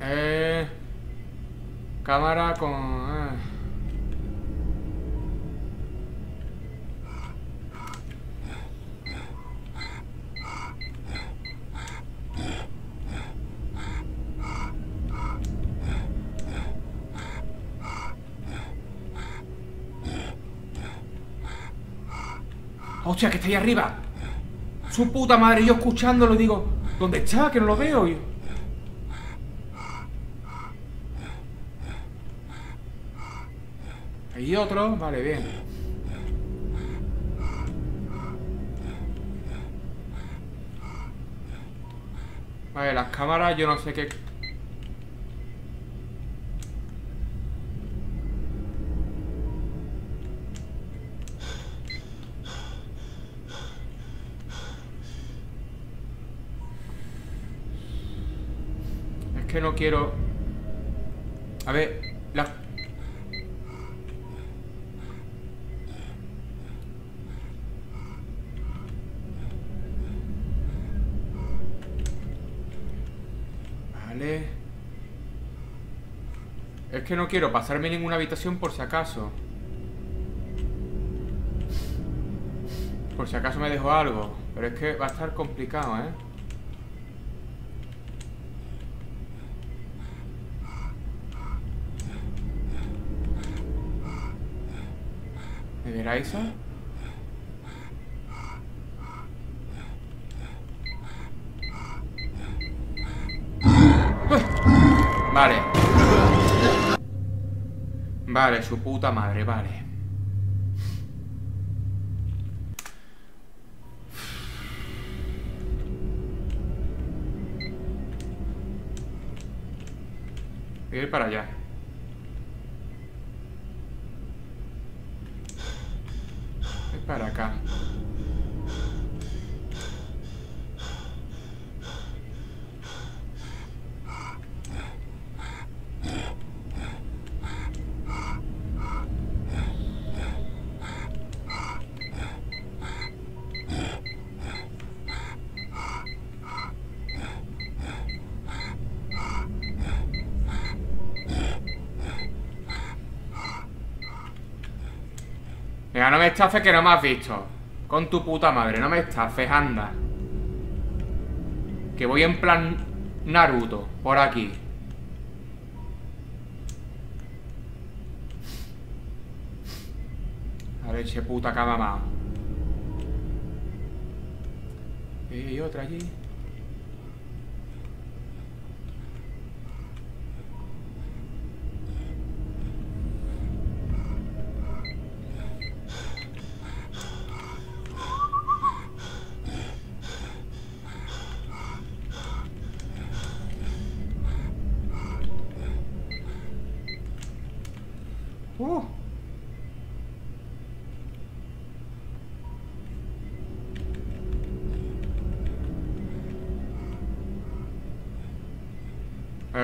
Eh... Cámara con... ah. ¡Hostia, que está ahí arriba! ¡Su puta madre! Yo escuchándolo digo... ¿Dónde está? Que no lo veo. Y- Hay otro, vale, bien. Vale, las cámaras yo no sé qué... Es que no quiero... A ver, que no quiero pasarme ninguna habitación por si acaso. Por si acaso me dejo algo. Pero es que va a estar complicado, ¿eh? ¿Me verá eso? Vale. Vale, su puta madre, vale. Voy ir para allá. Estafes que no me has visto. Con tu puta madre, no me estafes, anda. Que voy en plan Naruto, por aquí. A leche puta que ha mamado. Y hay otra allí.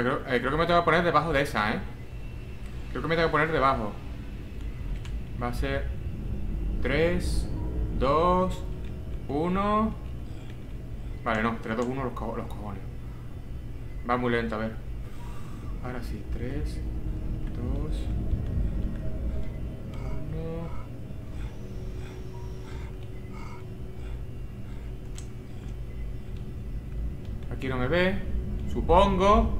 Creo, eh, creo que me tengo que poner debajo de esa, ¿eh? Creo que me tengo que poner debajo. Va a ser 3, 2, 1. Vale, no, 3, 2, 1 los, co los cojones. Va muy lento, a ver. Ahora sí, 3, 2, 1. Aquí no me ve, supongo.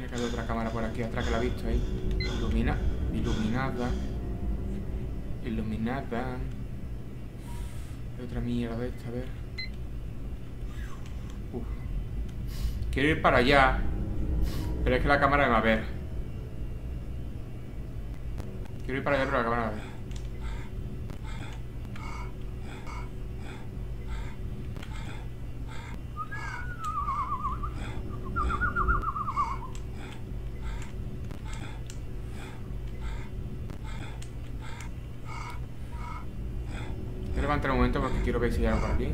Tiene que haber otra cámara por aquí atrás que la he visto ahí. Ilumina, iluminada. Iluminada. Hay otra mierda de esta, a ver. Uf. Quiero ir para allá. Pero es que la cámara me va a ver. Quiero ir para allá, pero la cámara me va a ver. Voy a levantar un momento algo por.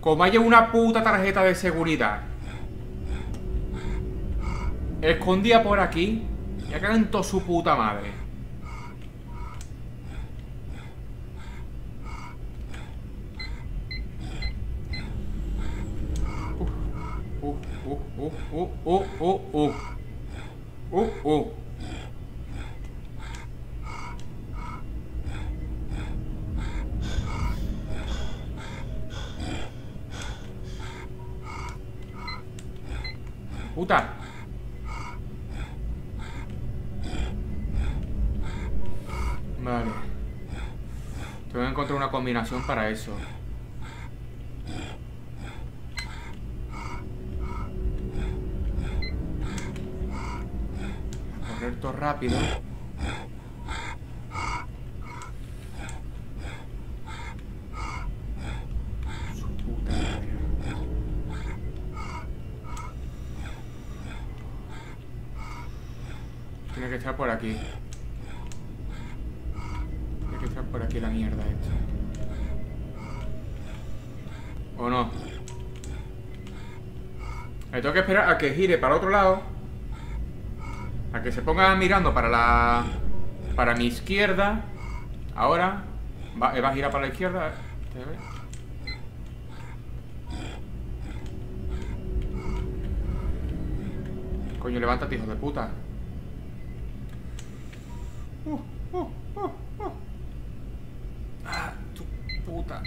Como haya una puta tarjeta de seguridad escondida por aquí, ya toda su puta madre. Uh, uh, uh, uh, uh, uh, uh. Uh, uh. combinación para eso. Correr todo rápido. Tengo que esperar a que gire para otro lado. A que se ponga mirando para la... Para mi izquierda. Ahora. Va, va a girar para la izquierda. Coño, levántate, hijo de puta. Uh, uh, uh. Ah, tu puta.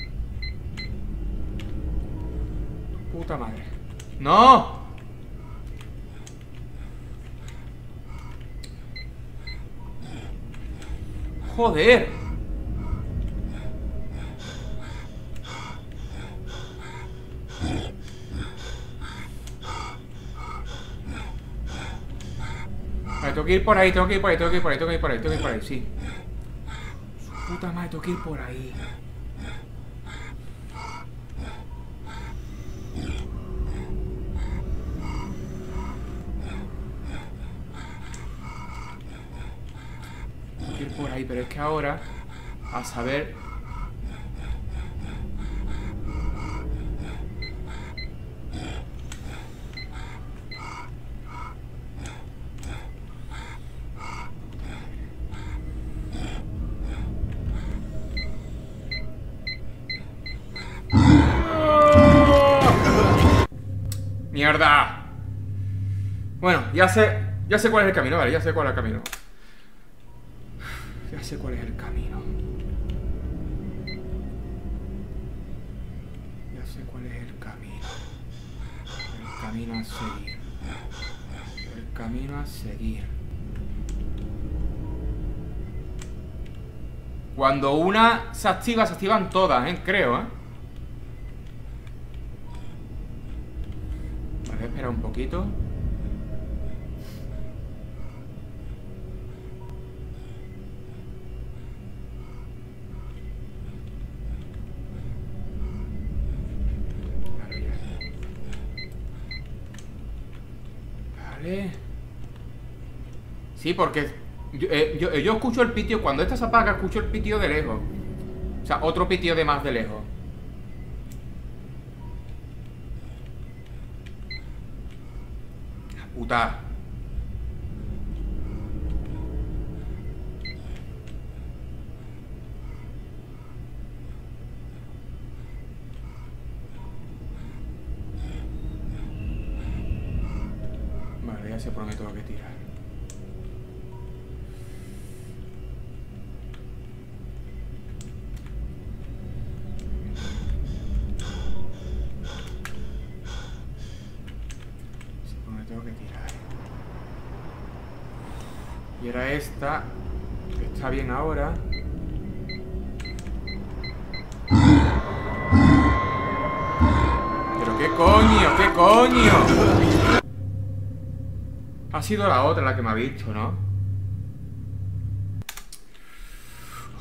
Tu puta madre. ¡No! Joder. Tengo que ir por ahí, tengo que ir por ahí, tengo que ir por ahí, tengo que ir por ahí, tengo que ir por ahí, sí. Puta madre, tengo que ir por ahí. Tengo que ir por ahí, pero es que ahora, a saber... ¡Mierda! Bueno, ya sé, ya sé cuál es el camino, vale, ya sé cuál es el camino. Cuando una se activa, se activan todas, ¿eh? Creo, ¿eh? Vale, espera un poquito. Vale. Sí, porque yo, eh, yo- escucho el pitio, cuando esta se apaga, escucho el pitio de lejos. O sea, otro pitio de más de lejos. Puta. Y era esta. que Está bien ahora. Pero qué coño, qué coño. Ha sido la otra la que me ha visto, ¿no?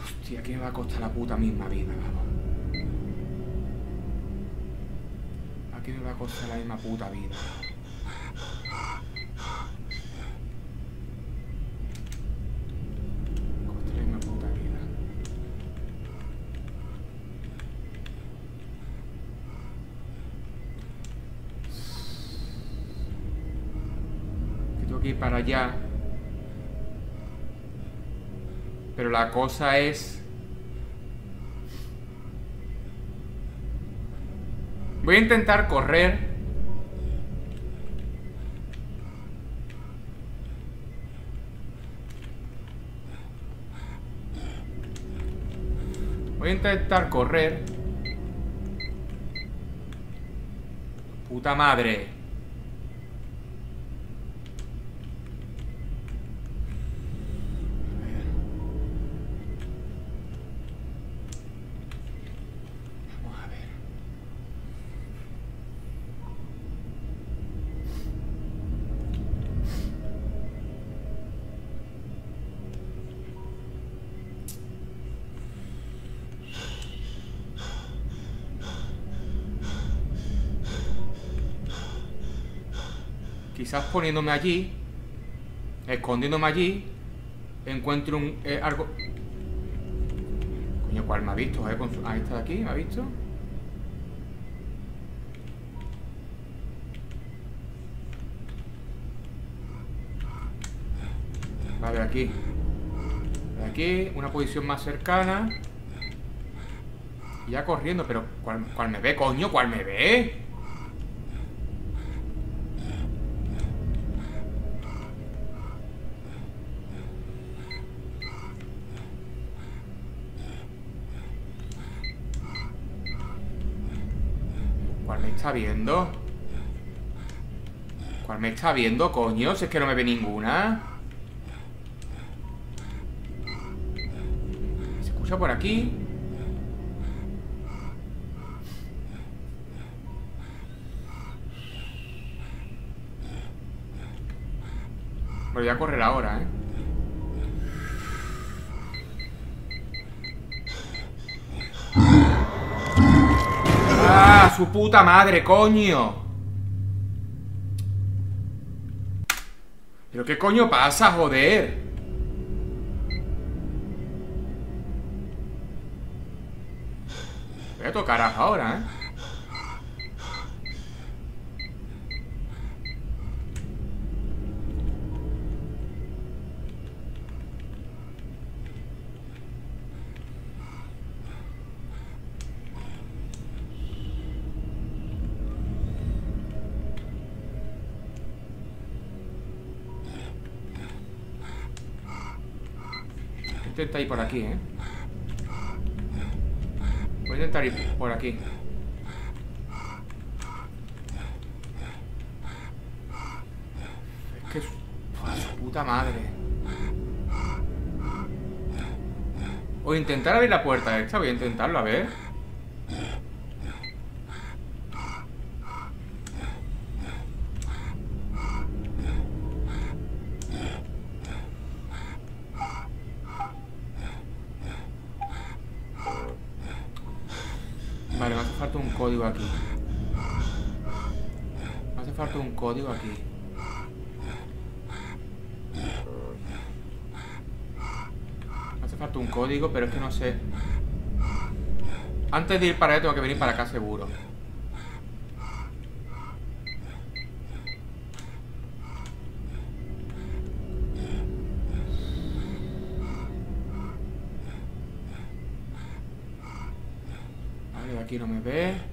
Hostia, aquí me va a costar la puta misma vida, vamos. Aquí me va a costar la misma puta vida. Para allá. Pero la cosa es... Voy a intentar correr. Voy a intentar correr. Puta madre. Quizás poniéndome allí, escondiéndome allí, encuentro un eh, algo... Coño, ¿cuál me ha visto? Eh? Su- está de aquí, ¿me ha visto? Vale, aquí. De aquí, una posición más cercana. Ya corriendo, pero ¿cuál, cuál me ve, coño? ¿Cuál me ve? ¿Cuál me está viendo? ¿Cuál me está viendo, coño? Si es que no me ve ninguna. Se escucha por aquí. Voy a correr ahora, ¡Su puta madre, coño! ¿Pero qué coño pasa, joder? Voy a tocar ahora, ¿eh? Intentar ir por aquí, ¿eh? Voy a intentar ir por aquí. Es que es... ¡Buah, su puta madre. O intentar abrir la puerta esta. Voy a intentarlo, a ver. Vale, me hace falta un código aquí. Me hace falta un código aquí. Me código, pero es que no sé. Antes de ir para allá tengo que venir para acá seguro. Vale, aquí no me ve.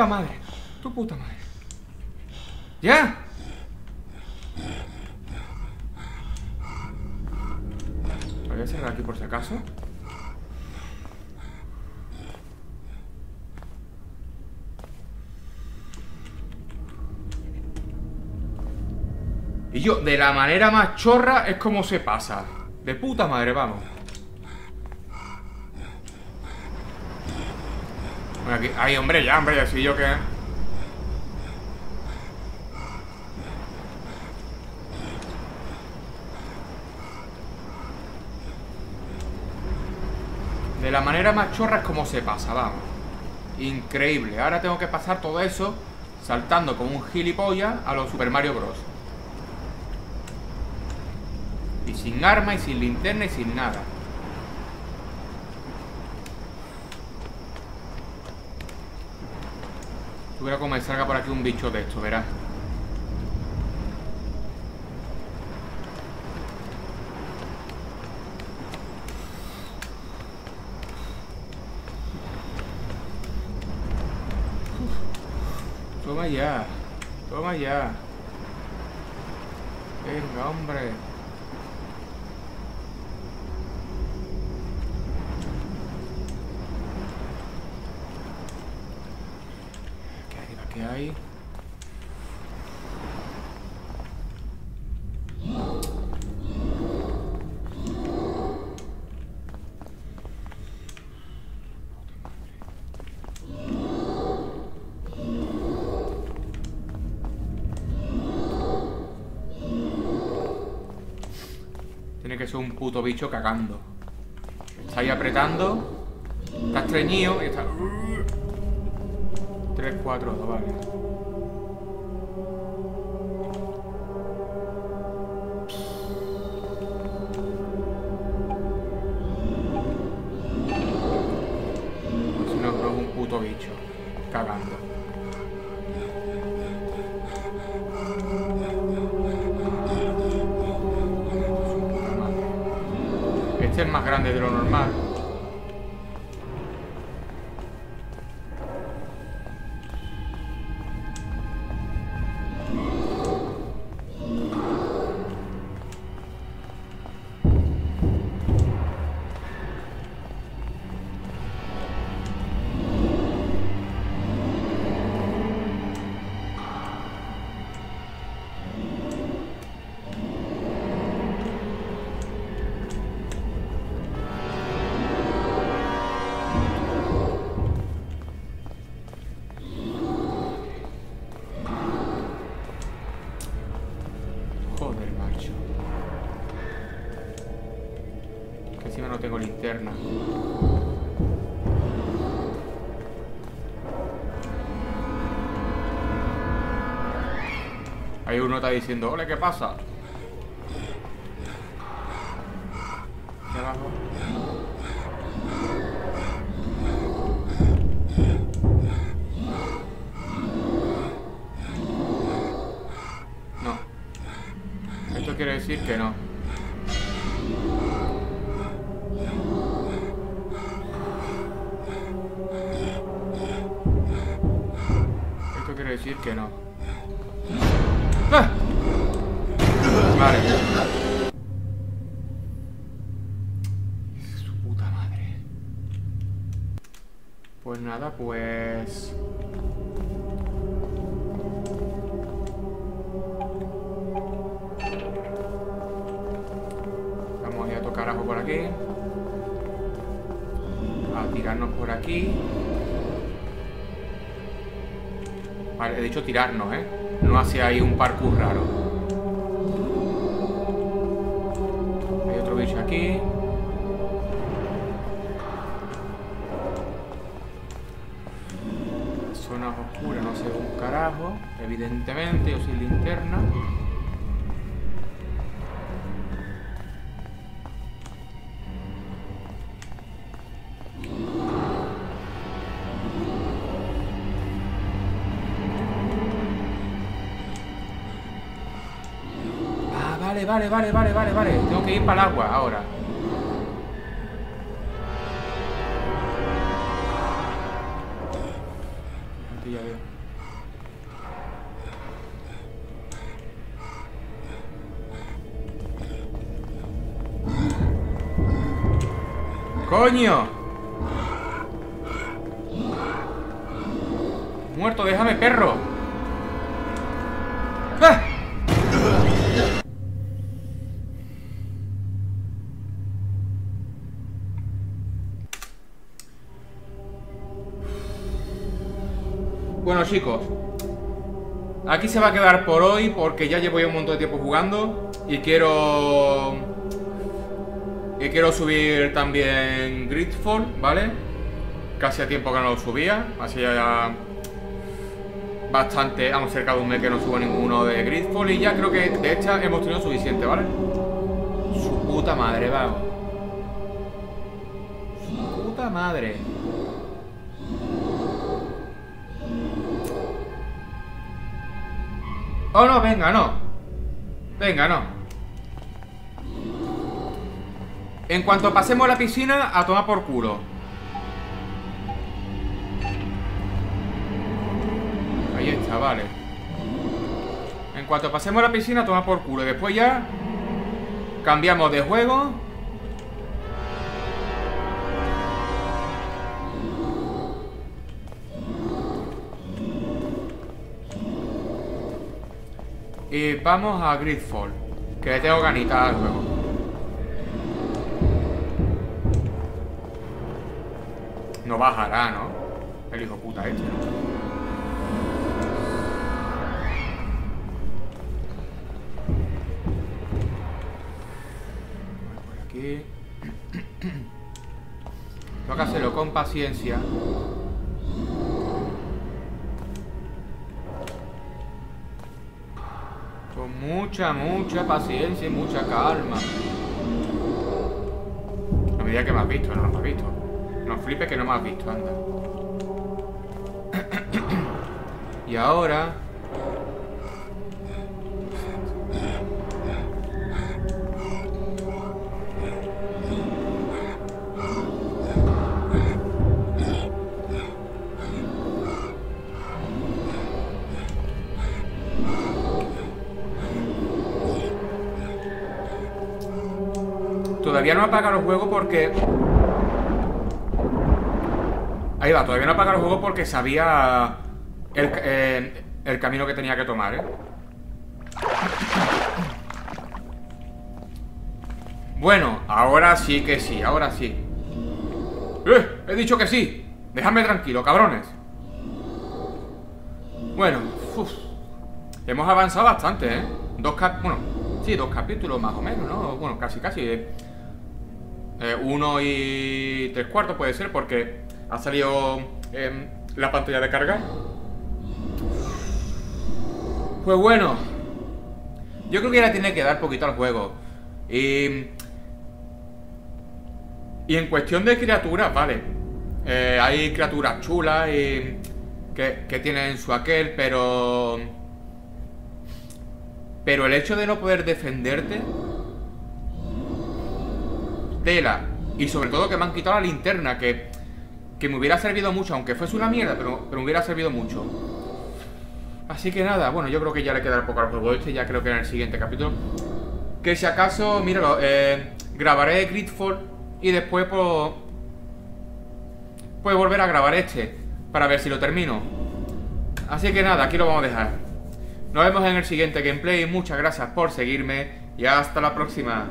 Puta madre! ¡Tu puta madre! ¿Ya? Voy a cerrar aquí por si acaso. Y yo, de la manera más chorra, es como se pasa. De puta madre, vamos. Aquí... Ay, hombre, ya, hombre, soy yo que... De la manera más chorra es como se pasa, vamos. Increíble. Ahora tengo que pasar todo eso saltando como un gilipollas a los Super Mario Bros. Y sin arma, y sin linterna, y sin nada. Tú verás cómo me salga por aquí un bicho de esto, verás. Toma ya. Toma ya. Venga, hombre. que hay. Tiene que ser un puto bicho cagando. Está ahí apretando. Está estreñido y está... 3, 4, 2, vale. Si no, es un puto bicho. Cagando. Más grande de lo normal. Uno está diciendo, hola, ¿qué pasa? Vale, he dicho tirarnos, ¿eh? No hacia ahí un parkour raro. Hay otro bicho aquí. Zonas oscuras, no sé un carajo. Evidentemente, yo sin linterna. Vale, vale, vale, vale, vale. Tengo que ir para el agua ahora. ¡Coño! Muerto, déjame, perro. Chicos, aquí se va a quedar por hoy porque ya llevo ya un montón de tiempo jugando y quiero y quiero subir también Gridfall, ¿vale? Casi a tiempo que no lo subía, así ya bastante, vamos cerca de un mes que no subo ninguno de Gridfall y ya creo que de esta hemos tenido suficiente, ¿vale? Su puta madre, vamos. Su puta madre. Oh, no, venga, no. Venga, no. En cuanto pasemos la piscina, a tomar por culo. Ahí está, vale. En cuanto pasemos la piscina, a tomar por culo. Después ya cambiamos de juego. Y vamos a Gridfall. Que tengo ganita al juego. No bajará, ¿no? El hijo puta este, ¿no? Por aquí. Tengo que hacerlo con paciencia. Mucha, mucha paciencia y mucha calma. No me que me has visto, no, no me has visto. No flipes que no me has visto, anda. y ahora... Todavía no apaga el juego porque... Ahí va, todavía no apaga el juego porque sabía el, eh, el camino que tenía que tomar, ¿eh? Bueno, ahora sí que sí, ahora sí. ¡Eh! He dicho que sí. Déjame tranquilo, cabrones. Bueno, uf. hemos avanzado bastante, ¿eh? Dos cap... Bueno, sí, dos capítulos más o menos, ¿no? Bueno, casi, casi. Eh, uno y tres cuartos puede ser porque ha salido eh, la pantalla de carga. Pues bueno, yo creo que ya tiene que dar poquito al juego. Y, y en cuestión de criaturas, vale. Eh, hay criaturas chulas y que, que tienen su aquel, pero... Pero el hecho de no poder defenderte... Tela. Y sobre todo que me han quitado la linterna, que, que me hubiera servido mucho, aunque fuese una mierda, pero, pero me hubiera servido mucho. Así que nada, bueno, yo creo que ya le quedará poco al juego este, ya creo que en el siguiente capítulo. Que si acaso, míralo, eh, grabaré Gridfall y después pues, pues volver a grabar este, para ver si lo termino. Así que nada, aquí lo vamos a dejar. Nos vemos en el siguiente gameplay, muchas gracias por seguirme y hasta la próxima.